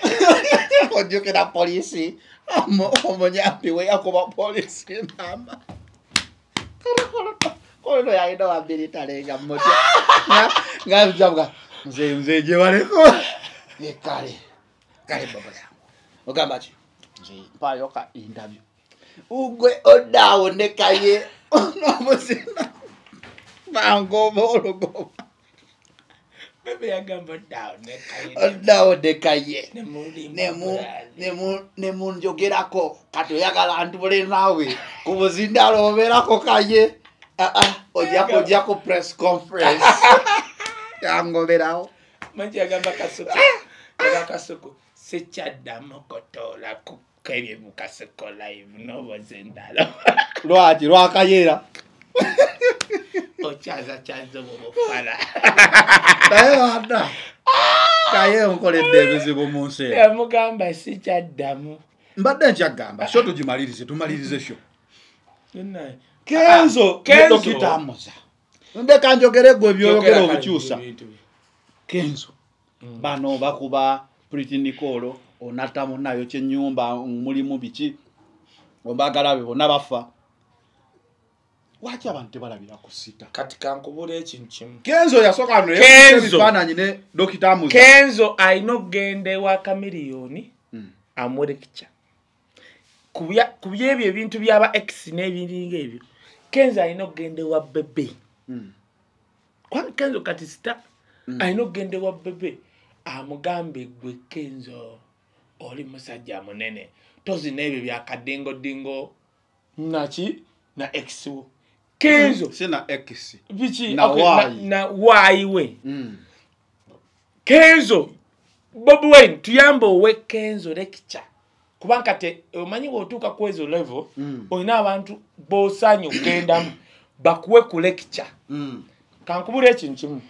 Ojjukira poliisi omu- omuyambi we yakuba poliisi namba kolino yalina wabiri talenga mutya ngajabuga nze nze gyebaleko ekale kale baba yangu. Ogamba ki? Nze mpayo ka interview ugwe odaawo ne kaye nomuzina bangoba olugoba bebe yagamba nekaye odaawo ne nemunjogerako kati oyagala ntule naawe ku buzindalo obeerako kaye ojjako press conference. Yangoberawo manyi yagamba kasuku sikyaddamu kutoola kukebye mu kasuku live. Noboza endala lwaki lwakayeera okyaza kyaza mu bufala naye wadda kaye nkoledde ebizibu mu nsi eno. yamugamba sikyaddamu mbadde nkyagamba sho tugimalirize tumalirize sho Yonna- kenzo Kenzo. dokitamuza ndeka njogere gwe byoyogera Yogera kale obukyusa ebintu bye. kenzo Mm. bano bakuba priti nicolo onattamu nayo kyenyumba mulimu biki ombagala be bonna bafa lwaki abantu tebalabira ku sita? Kati kankubula ekintu kimu. Kenzo yasooka no Kenzo. ebifaananyi ne dokitamuza kenzo alina okugenda ewa kamiliyoni Mm. amulekica ku byebyo ebintu byaba x n'ebiringa ebyo kenzo alina okugenda ewa bebe. Mm. kwani kenzo kati sita Mm. alina okugenda ewa bebe? Amugambe gwe kenzo oli musajja munene. Tozina ebyo byakadingodingo naki? Na x kenzo. Sina x? Biki Na okay, Y. na waayi we. Mm. kenzo. Bobi wine tuyambe owe kenzo lekica kubanga te omanyi bwotuuka ku ezo level. Mm. olina abantu bosaanye okugendamu bakuwe ku lekica Mm. kankubula ekintu kimu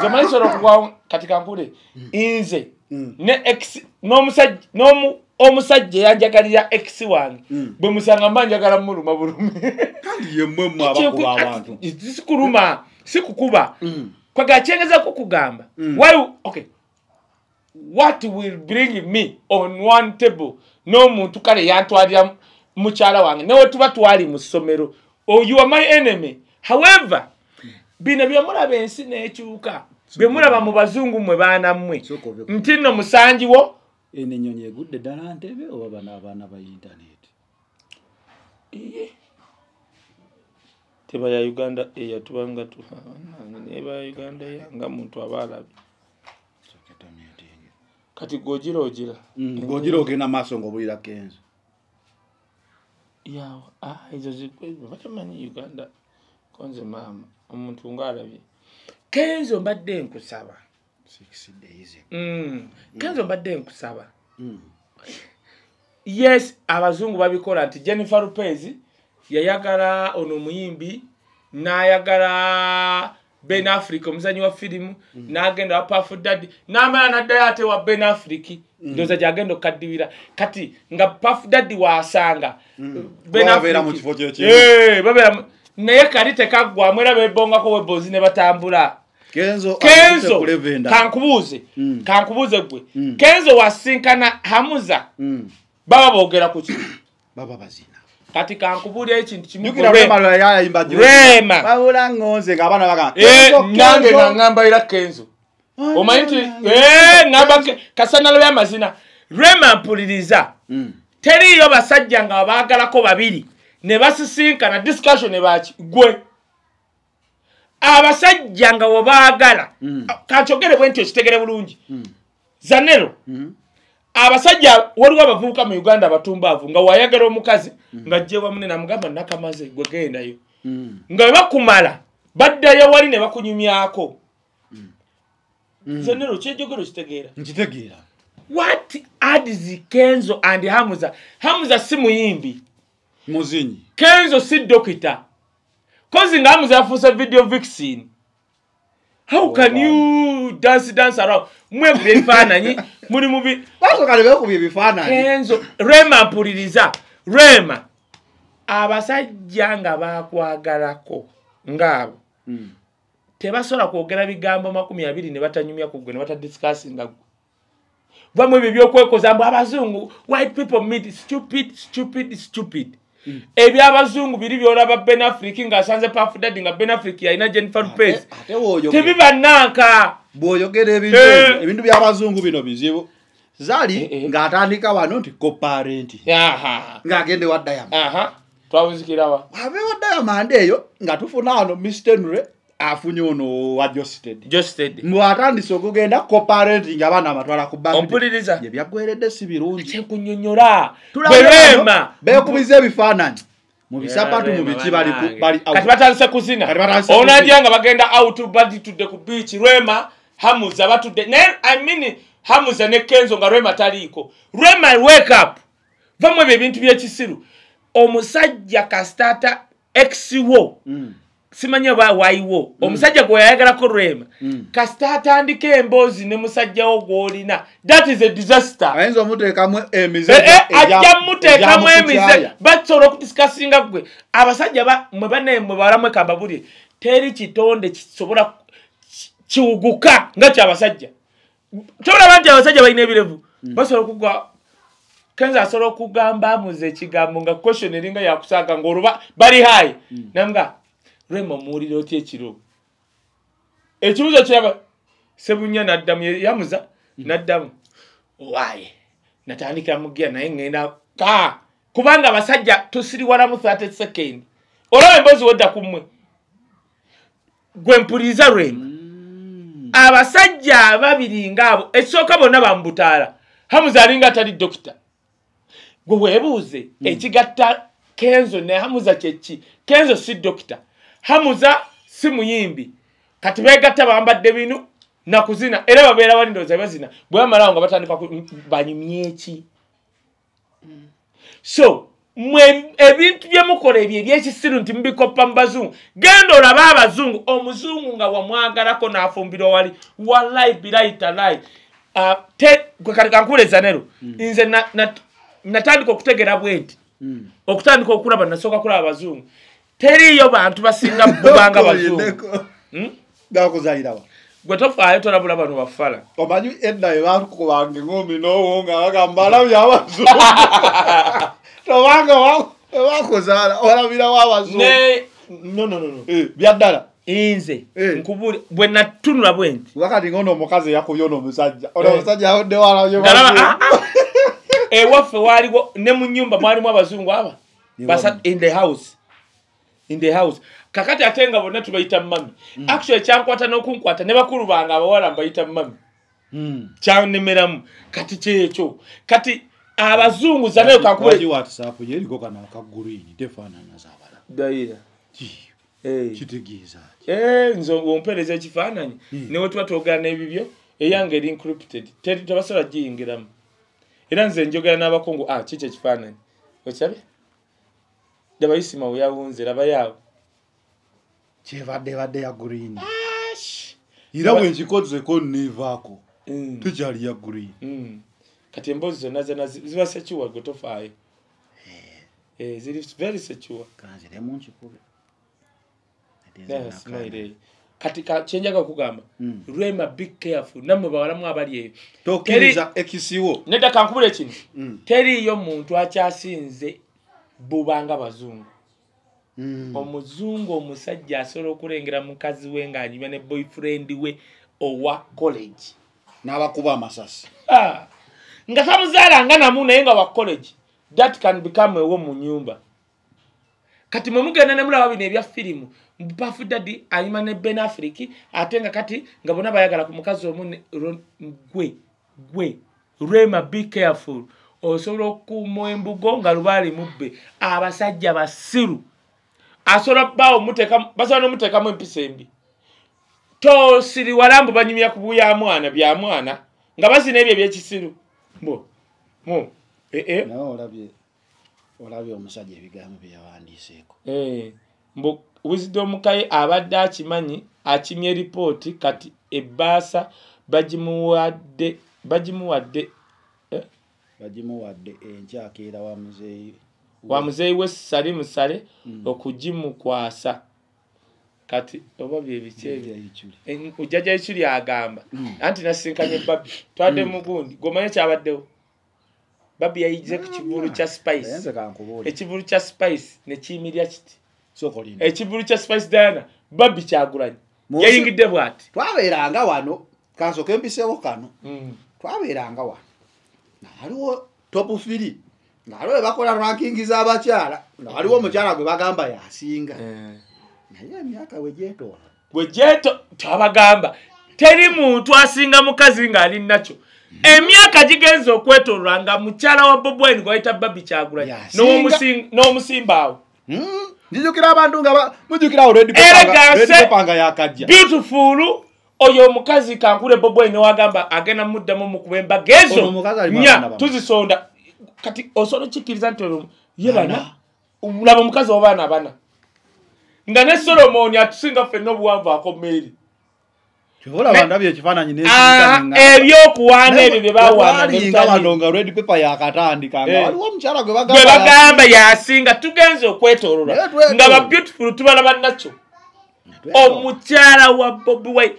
zomanyi sobola okugwawo kati kankule nze Mm. ne ex n'omusajja n'omu omusajja eyanjagalira ex wange Mm. bwe musanga mba njagala muluma bulumi. Kandi yemmwe mmwe abakuba abantu? Sikuluma sikukuba Mm. kwaga kyengeza kukugamba Mm. why okay. What will bring me on one table? N'omuntu kale yantwalira mukyala wange. Newe tuba twali mu ssomero. Oh, you are my enemy. However bino byemulaba ensi n'ekyuka byemulaba mu bazungu mwe baana mmwe. Sooka ove ku- nti nno musangiwo eno ennyonyi egudde ddala ntebe oba bano abaana ba intaneti teba ya uganda eyatubanga neba ya uganda yanga muntu aba alabye kati gogira ogira. Ngogira ogenda maaso ngaobulira kenzo yawa ah, ezo zikwezo batamanyi uganda. Konze maama omuntu ngaalabye kenzo mbadde nkusaba. Mm, kenzo mbadde nkusaba. Mm. yes abazungu babikola nti jennifer lopez yayagala ono omuyimbi n'ayagala ben afric omuzanyi wa firimu n'agenda wa paf dadi n'amala naddayo ate wa ben afric ndooza gyagenda okukaddiwira kati nga paf dadi waasanga Ben Babeera naye kali tekaggwamu era bebongako webozi ne batambula kenzo kenzo kankubuuze Mm. kankubuuze gwe Mm. kenzo wasinkana hamuza Mm. baba boogera ku ki baba bazina kati kankubuulira ekintu kimu lweyayayimba Rema. babula ngonze ngaabaana bagamba Eh, Kenzo, nange Kenzo. naŋŋamba era kenzo omanyi nti nange. eh, ŋŋamba Ke- kasanalo byamazina rema mpuliriza Mm. teriiyo basajja nga babaagalako babiri ne basisinkana discussion ne baki gwe abasajja nga webaagala Mm. kankyogere bwe nti okitegere bulungi. Mm. zanero Mm. abasajja waliwo abavubuka mu uganda abatumbaavu nga wayagala omukazi nga jje wamune namugamba nakamaze gwe gendayo. Nga webakumala baddayo wali ne bakunyumyako zanero kyejogero kitegeera nkitegeera. What adds kenzo and hamuza? Hamuza si muyimbi. Muzinyi. Kenzo si dokita kozi nga hamuza yafuuse video vixin how can you dance dance around? Mwegula ebifaananyi muli mubi basooka nebekubya ebifaananyi kenzo rema mpuliriza rema abasajja nga bakwagalako ngaabo Mm. tebasobola kwogera bigambo makumi abiri ne batanyumya ku gwe ne batadisikasinga gwe. Vamu ebyo byokwekoza mbu abazungu white people meet stupid stupid stupid ebyabazungu biri byolaba ben afric ngaasanze pafudadi nga ben afric yalina jennifer lopez. Ate- ate bw'oyogera- ebintu Eh. ebintu byabazungu bino bizibu. Zali Eh, eh. ng'atandika wano nti coparenti ng'agende wa diamond. Aha. Twabuzikirawa abe wa diamond eyo nga tufuna wano mistenre afunye ono wa josted josted mbwatandise okugenda coparenti nga abaana abatwala ku bafide. ompuliriza. Bye byaggweredde si birungi. Bwerema wano, beekubiza ebifaananyi. Mu bisapatu mu biki kati batandise kuzina. Onajja nga bagenda out batudde ku beach rwema hamuza batudde naye i mean hamuza ne kenzo nga rwema taliiko. Rwema wake up! Vamu ebyo ebintu byekisiru omusajja kasitata exiwo Mm. Simanyi oba wayiwo. Omusajja gwe yayagalako rwema Mm. kasita atandika emboozi ne musajjawo gw'olina. That is a disaster. Ayinza omuteekamu emize Eh, eh, ajja muteekamu emize. Basobola okudisikasinga gwe abasajja ba- mwe bane mwe balamu ekambabulire teri kitonde kisobola ki- kiwuguka nga kyabasajja tolaba nti abasajja balina ebirevu basobola okugwa kenza asobola okugamba amuze ekigambo nga question eringa yakusaaga ngaoluba bali hayi namuga lwema omuwulire otya ekiro? Ekibuzo kiraba sebunya naddamu yamuza naddamu. Waaye natandikira mugira naye ŋŋenda ka kubanga abasajja tusiriwalamu 30 second. Olaba emboozi wedda ku mmwe. Gwe mpuliriza lwema abasajja ababiri ngaabo ekisooka bonna bamubutaala hamuza alinga atali dokita gwe weebuuze ekigatta kenzo ne hamuza kyeki kenzo si dokita hamuza si muyimbi. Kati beegatta bambadde binu nakuzina era babeera wali ndowooza bazina bwe bamalawo nga batandika banyumyeki so mwe ebintu byemukola ebyo ebyekisiru nti mubikoppa mu bazungu genda olabe abazungu omuzungu nga wamwagalako n'afumbirwa wali wallahi bilayi talayi Ah, gwe kati kankuuleza nero nze na- na- natandika okutegera bwe nti Mm. okutandika okulaba nasooka kulaba abazungu teriiyo bantu basinga bubanga bazungu. Hmm? gakuzalirawa gwe tofaayo tolabula bano bafala omanyi edda ebakubanga eŋomi nowo nga bagamba alabye abazungu tobanga ebakuzaala olabirawo abazungu ne no no no no. Eh, byaddala. Nze Eh. nkubuli bwe natunula bwe nti. Wakati ngono omukazi eyakubye ono omusajja ono Eh. omusajja awodde walabye ngalaba bazungu. ah, ah. ewaffe waaliwo ne mu nyumba mwalimu abazungu aba? In the house in the house. Kakati ate nga bonna tubayita mami actually kyankwata n'okunkwata ne bakulu bange abawala mbayita mami Mm. kyanemeramu kati kyekyo? Kati abazungu zanayo Waki kakule whatsapp ye eriko kano akagurini tefaanana zabala kitegeeza ki? Eh, nze ompereza ekifaananyi. Mm. newe tuba twogera n'ebibyo eyange eri encrypted. Te- tebasobola giyingiramu. Era nze njogera n'abakungu. Ah kiki ekifaananyi? Okirabye laba isima we yawunze labayaawo kyebadde badde ya gurini era bwe nkikozeko nevaako Mm, tekyali ya mm. kati emboozi zonna zena zi- ziba sekiwa gwe tofaayo Eh, ziri very kanziremu nkikube Smile. kati ka- kyenjaga okugamba Mm. rema be careful. Nammwe bawalamu abali eyo tokkiriza ekisiwo nedda kankubula kino. Mm. teriiyo muntu akyasinze bubanga bazungu Mm. omuzungu omusajja asobola okulengera mukazi we ng'anyumya ne boyfriend we owa college. N'abakuba amasasi. Nga tamuzaalanga namu naye nga wa college that can become ewo mu nyumba. Kati mwe mugenda ne mulaba bino ebya firimu bafu dadi anyuma ne ben afric ate nga kati nga bonna bayagala ku mukazi omu gwe gwe rema be careful osobola okukuuma embugo nga lubaali mubbe. Abasajja basiru. Asobola bawo basobola nomuteekamu empisa embi. Tosiriwalambu banyumya ku bya mwana bya mwana nga bazina ebyo ebyekisiru. Mbo mo ee naye olabye olabye omusajja ebigambo bye yawandiiseeko. Eh, mbu wisdom kaye abadde akimanyi akimye ripooti kati ebbaasa bagimuwadde bagimuwadde bagimuwadde enkyakeera wa muzeeyi wa muzeeyi we sali musale okugimukwasa. Kati oba byebiki ebyo? Ojjajja ekiri agamba. Anti nasinkanye babi twadde mugundi. Gomanyi kyabaddewo? Babi yayize ku kivulu kya spice. Ekivulu kya spice nekiyimirya kiti? Ekivulu kya spice diana babi nsi- yayingidde bw'ati? Twabeeranga wano. Kansoke mpisewo kano. Mm. twabeeranga wano waliwo top firi nga waliwo bebakola rankingi z'abakyala nga waliwo omukyala gwe bagamba yasinga. Eh. naye emyaka we gyetoola bwe gyeto twabagamba. Teri muntu asinga mukazi ng'ali nakyo. Emyaka gigenza okwetoolwa nga mukyala wa bobwine gwayita babi n'omusi- n'omusimbaawo njijukira abantu nga ba- mujjukirawo red Era paper nga- red ganse- paper nga yakajja beautiful oyo omukazi kankule bobwine wagamba agenda muddamu mukuba embaga ezo nya tuzisonda. Kati osobola okikkiriza nti olwo ye bana? Laba omukazi w'abaana bana? Nga ne solomoni atusinga ffenna obuwanvu akomeeri Ah, ebyokuwaana ebyo bye bawaana ne bawalinga bitali. bano nga red paper yakatandika Eh. gwe bagamba yasinga tugenze twetoolola. nga ba beautiful tubalaba nakyo omukyala wa bobi wine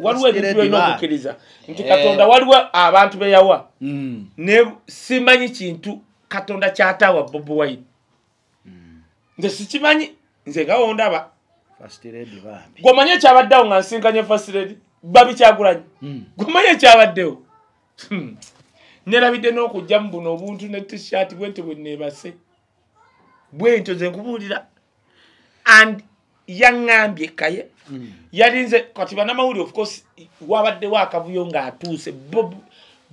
waliwo ebintu bar. okukkiriza nti Eh. katonda waliwo abantu beyawa Mm. ne simanyi kintu katonda kyataawa bobi wine nze sikimanyi nze nga wondaba First lady bambi. gwemanyi ekyabaddewo nga nsinkanye fasiredi babi kyagulanyi Mm. gwemanyi ekyabaddewo Hmm. nerabidde n'okujja mu buno obuntu ne tishat bwente bwe neebase bwentyo ze nkubuulira and yaŋŋambye kaye Mm. yalinze kati banamawulire of course wabaddewo akavuyo ng'atuuse Bob-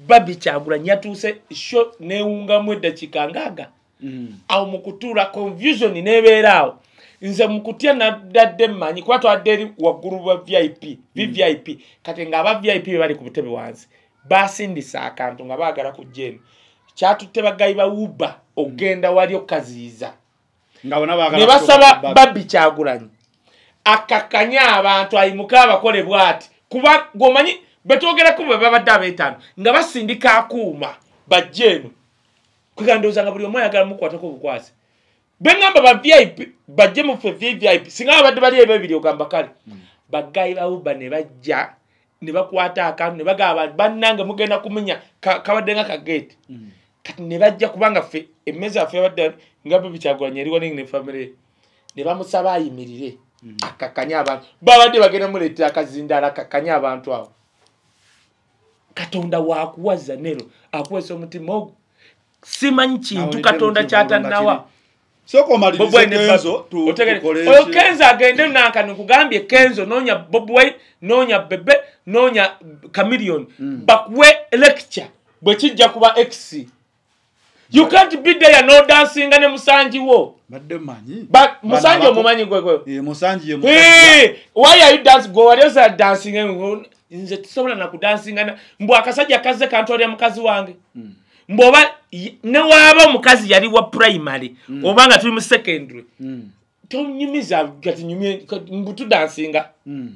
babi kyagulanyi yatuuse sho neewungamu eddakiika ngaaga Mm. awo mu kutuula confusion n'ebeera awo. Nze mu kutya naddadde mmanyi kuba twadde eri waggulu bwa vip vvip kati ng'aba vip be bali ku butebe wansi basindisa akantu nga baagala kujja eno. Kyatutte bagayi ba uba ogenda wali okaziyiza. Ne basaba babbi kyagulanyi akakanye abantu ayimuke abakole bwati. Kuba gomanyi betwogerako bwe babadde abeetaano nga basindika akuuma bajje eno. Kwegandooza nga buli omu ayagala mukwatako obukwasi beŋŋamba ba vip bajje mufe vvip singa babadde bali ebebiri ogamba kale. Bagayi bawuba ne bajja ne bakwata akantu ne abantu bannange mugenda kumenya ka- kabadde nga kageeti kati ne bajja kubanga ffe emmeza yaffe yabadde nga bwe bikyagulanya eriwo ningi ne famire ne bamusaba ayimirire akakanye abantu. Babadde bagenda muleetera akazindaala akakanye abantu abo katonda waakuwaza nero akuwesa omutima ogwo. Simanyi kintu katonda kyatannawa oyo kenzo agende nanka nikugambye kenzo noonya bob wine noonya bebe noonya camilion bakuwe lecture. Bwe kijja kuba x you can't be there nodansinga ne musanjiwo badde manyi Ba- musanji omumanyi gwegwe abako- Eh, musanji ye musajja. Hey, why are you dance gwe wali osa dancing? Ngo- nze tusobola nakudansingana mbw akasajja kazze kantolera mukazi wange. Mbwoba y- newaaba omukazi yali wa primary oba nga tuli mu secondary Mm, tonyumiza kati nyumye kati mbu tudansinga mm.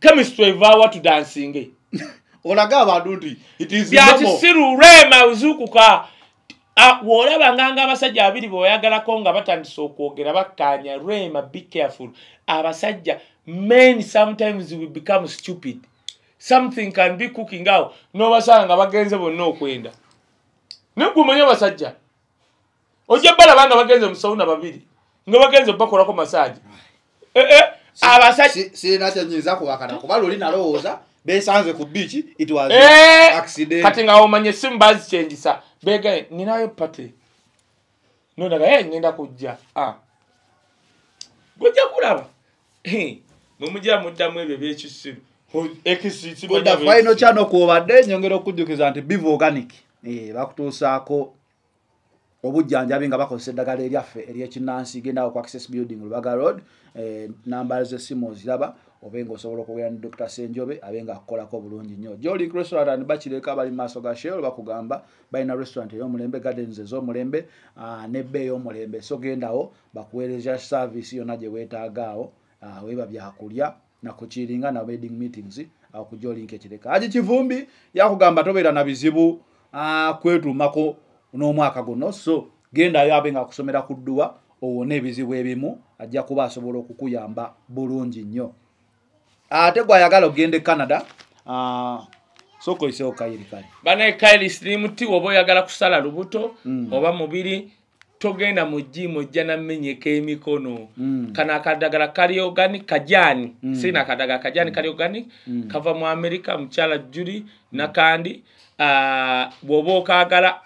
chemistry evaawa tudansinge olaga abantu nti it is normal. byakisiru rema uzukuka Ah, bw'olabanganga abasajja babiri beoyagalako nga batandise okwogera bakkaanya rema be careful. Abasajja men sometimes we become stupid. Something can be cooking out. N'obasanga nga bagenze bonna okwenda. Negwe omanyi abasajja? Ojja balaba nga bagenze musawuna babiri nga bagenze bakolako masaaji Eh, eh, abasajja Si- sirina kyenyinza kuwakana kuba luli nalowooza besanze ku biiki it was Eh, accident. kati nga omanye simu bazikyengisa begaye ninayo pate nonaga ye ngenda kujja. Ah. gojja kulaba. Mumujja muddamu ebyo byekisiru kodda final kyano kwobadde nyongera okujjukiza nti biv organic. Eh, bakutuusaako obujjanjabi nga bakozesa eddagala eryaffe eryekinansi gendawo ku access building lubaga road. Eh, namba zesimu oziraba obe nga osobola okugera ne dr. Senjobe abe nga akukolako bulungi nnyo. Jolink restaurant and bakireka abali mu maaso ga shell bakugamba balina restaurant ey'omulembe gardens ez'omulembe nebba ey'omulembe. So gendawo bakuweereza service yonna gye weetaagaawo ah, weba byakulya nakukiringa na wedding meetings awo ku jolink ekireka aji kivumbi yakugamba tobeera na bizibu kwetuumako n'omwaka guno. So gendayo abe nga akusomera ku dduwa owone ebizibu ebimu ajja kuba asobola okukuyamba bulungi nnyo ate gwayagala ogende canada ah, sooka oyisewo kayiri kale. Banaye kaili sirimu ti oba oyagala kusala lubuto oba mubiri togenda mu jimu ojja namenyeka emikono. Mm. kano akadagala kali organic kajani sina akadagala kajani kali organic kava mu amerika mukyala juli nakandi ah, bw'oba okagala ka-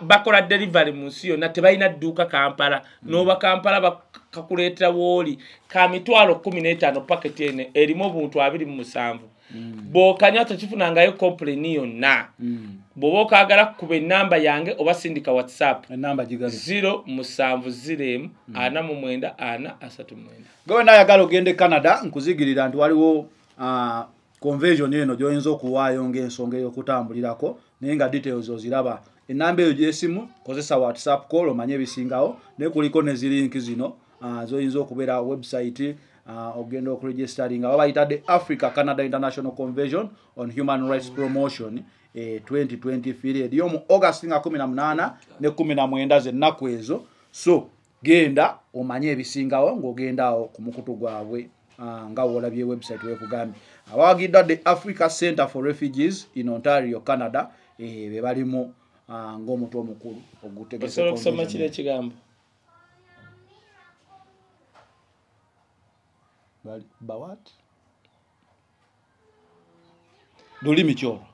bakola delivery mu nsi yonna tebalina dduuka kampala. N'oba kampala bakakuleetera wooli ka mitwalo kumi n'etaano paketi ene erimu obuntu abiri mu musanvu. Bw'okanywa tekifunangayo complaini yonna. Bw'oba okagala kuba enamba yange oba sindika whatsapp 0 musanvu 0 ana mu mwenda ana asatu mwenda. Gawe nayagala ogende canada nkuzigirira nti waliwo ah, convention eno gyoyinza okuwaayo ngaensonga ey'okutambulirako naye nga details oziraba enamba eyo gyesimu kozesa whatsapp call omanye ebisingawo naye kuliko nezirinki zino ah, zoyinza okubeera website ah, ogenda okuregistaringa baba bayita the africa canada international convention on human rights promotion eh, 2020 period yomu august nga 18 ne 19 zennaku ezo. So genda omanye ebisingawo ng'ogendaawo ku mukutu gwabwe ah, nga woolabye website wekugambye. Abawagiddwa the africa center for refugees in ontario canada eh, be balimu ng'omutwe omukulu ogutegese osobola okusoma kiri ekigambo? Bali- bawat lulimi kyolwo.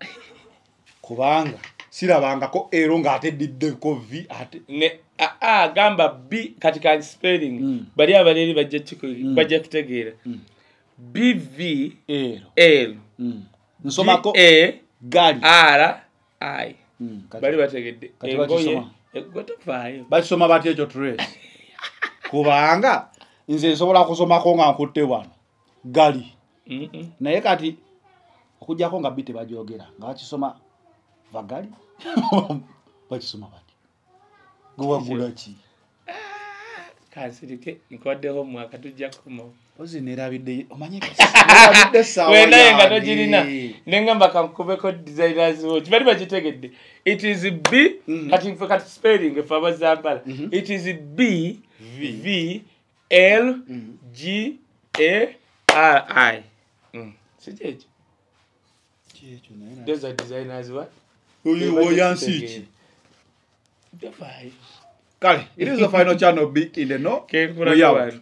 Kubanga sirabangako ero ng'ateddideko v ate ne aa gamba b kati ka spelling. Mm. bali abaleri bajja kiku- bajja kutegeera bv ero. Mm. nsomako a gali. R i. Mm, bali bategedde engoye. Gwe tofaayo. Bakisoma batya ekyo trace? Kubanga nze nsobola kusomako nga nkutte wano. Gali. Naye kati okugjako nga bi tebajogera nga bakisoma vagali bakisoma bati gwewagula ki? Kansirike nkwaddeho omwaka tujja kukomawo ozi nerabidde omanye nerabidde essaawa wenaye nga togirina nengamba kankubeko designers watch bali bagitegedde it is b Mhm. kati fe kati spelling efe abazambala Mhm. it is b V. l Mhm. g a r i Mm. sikyekyo those are designers what Devaayo. kale it is the final channel b in the no wano.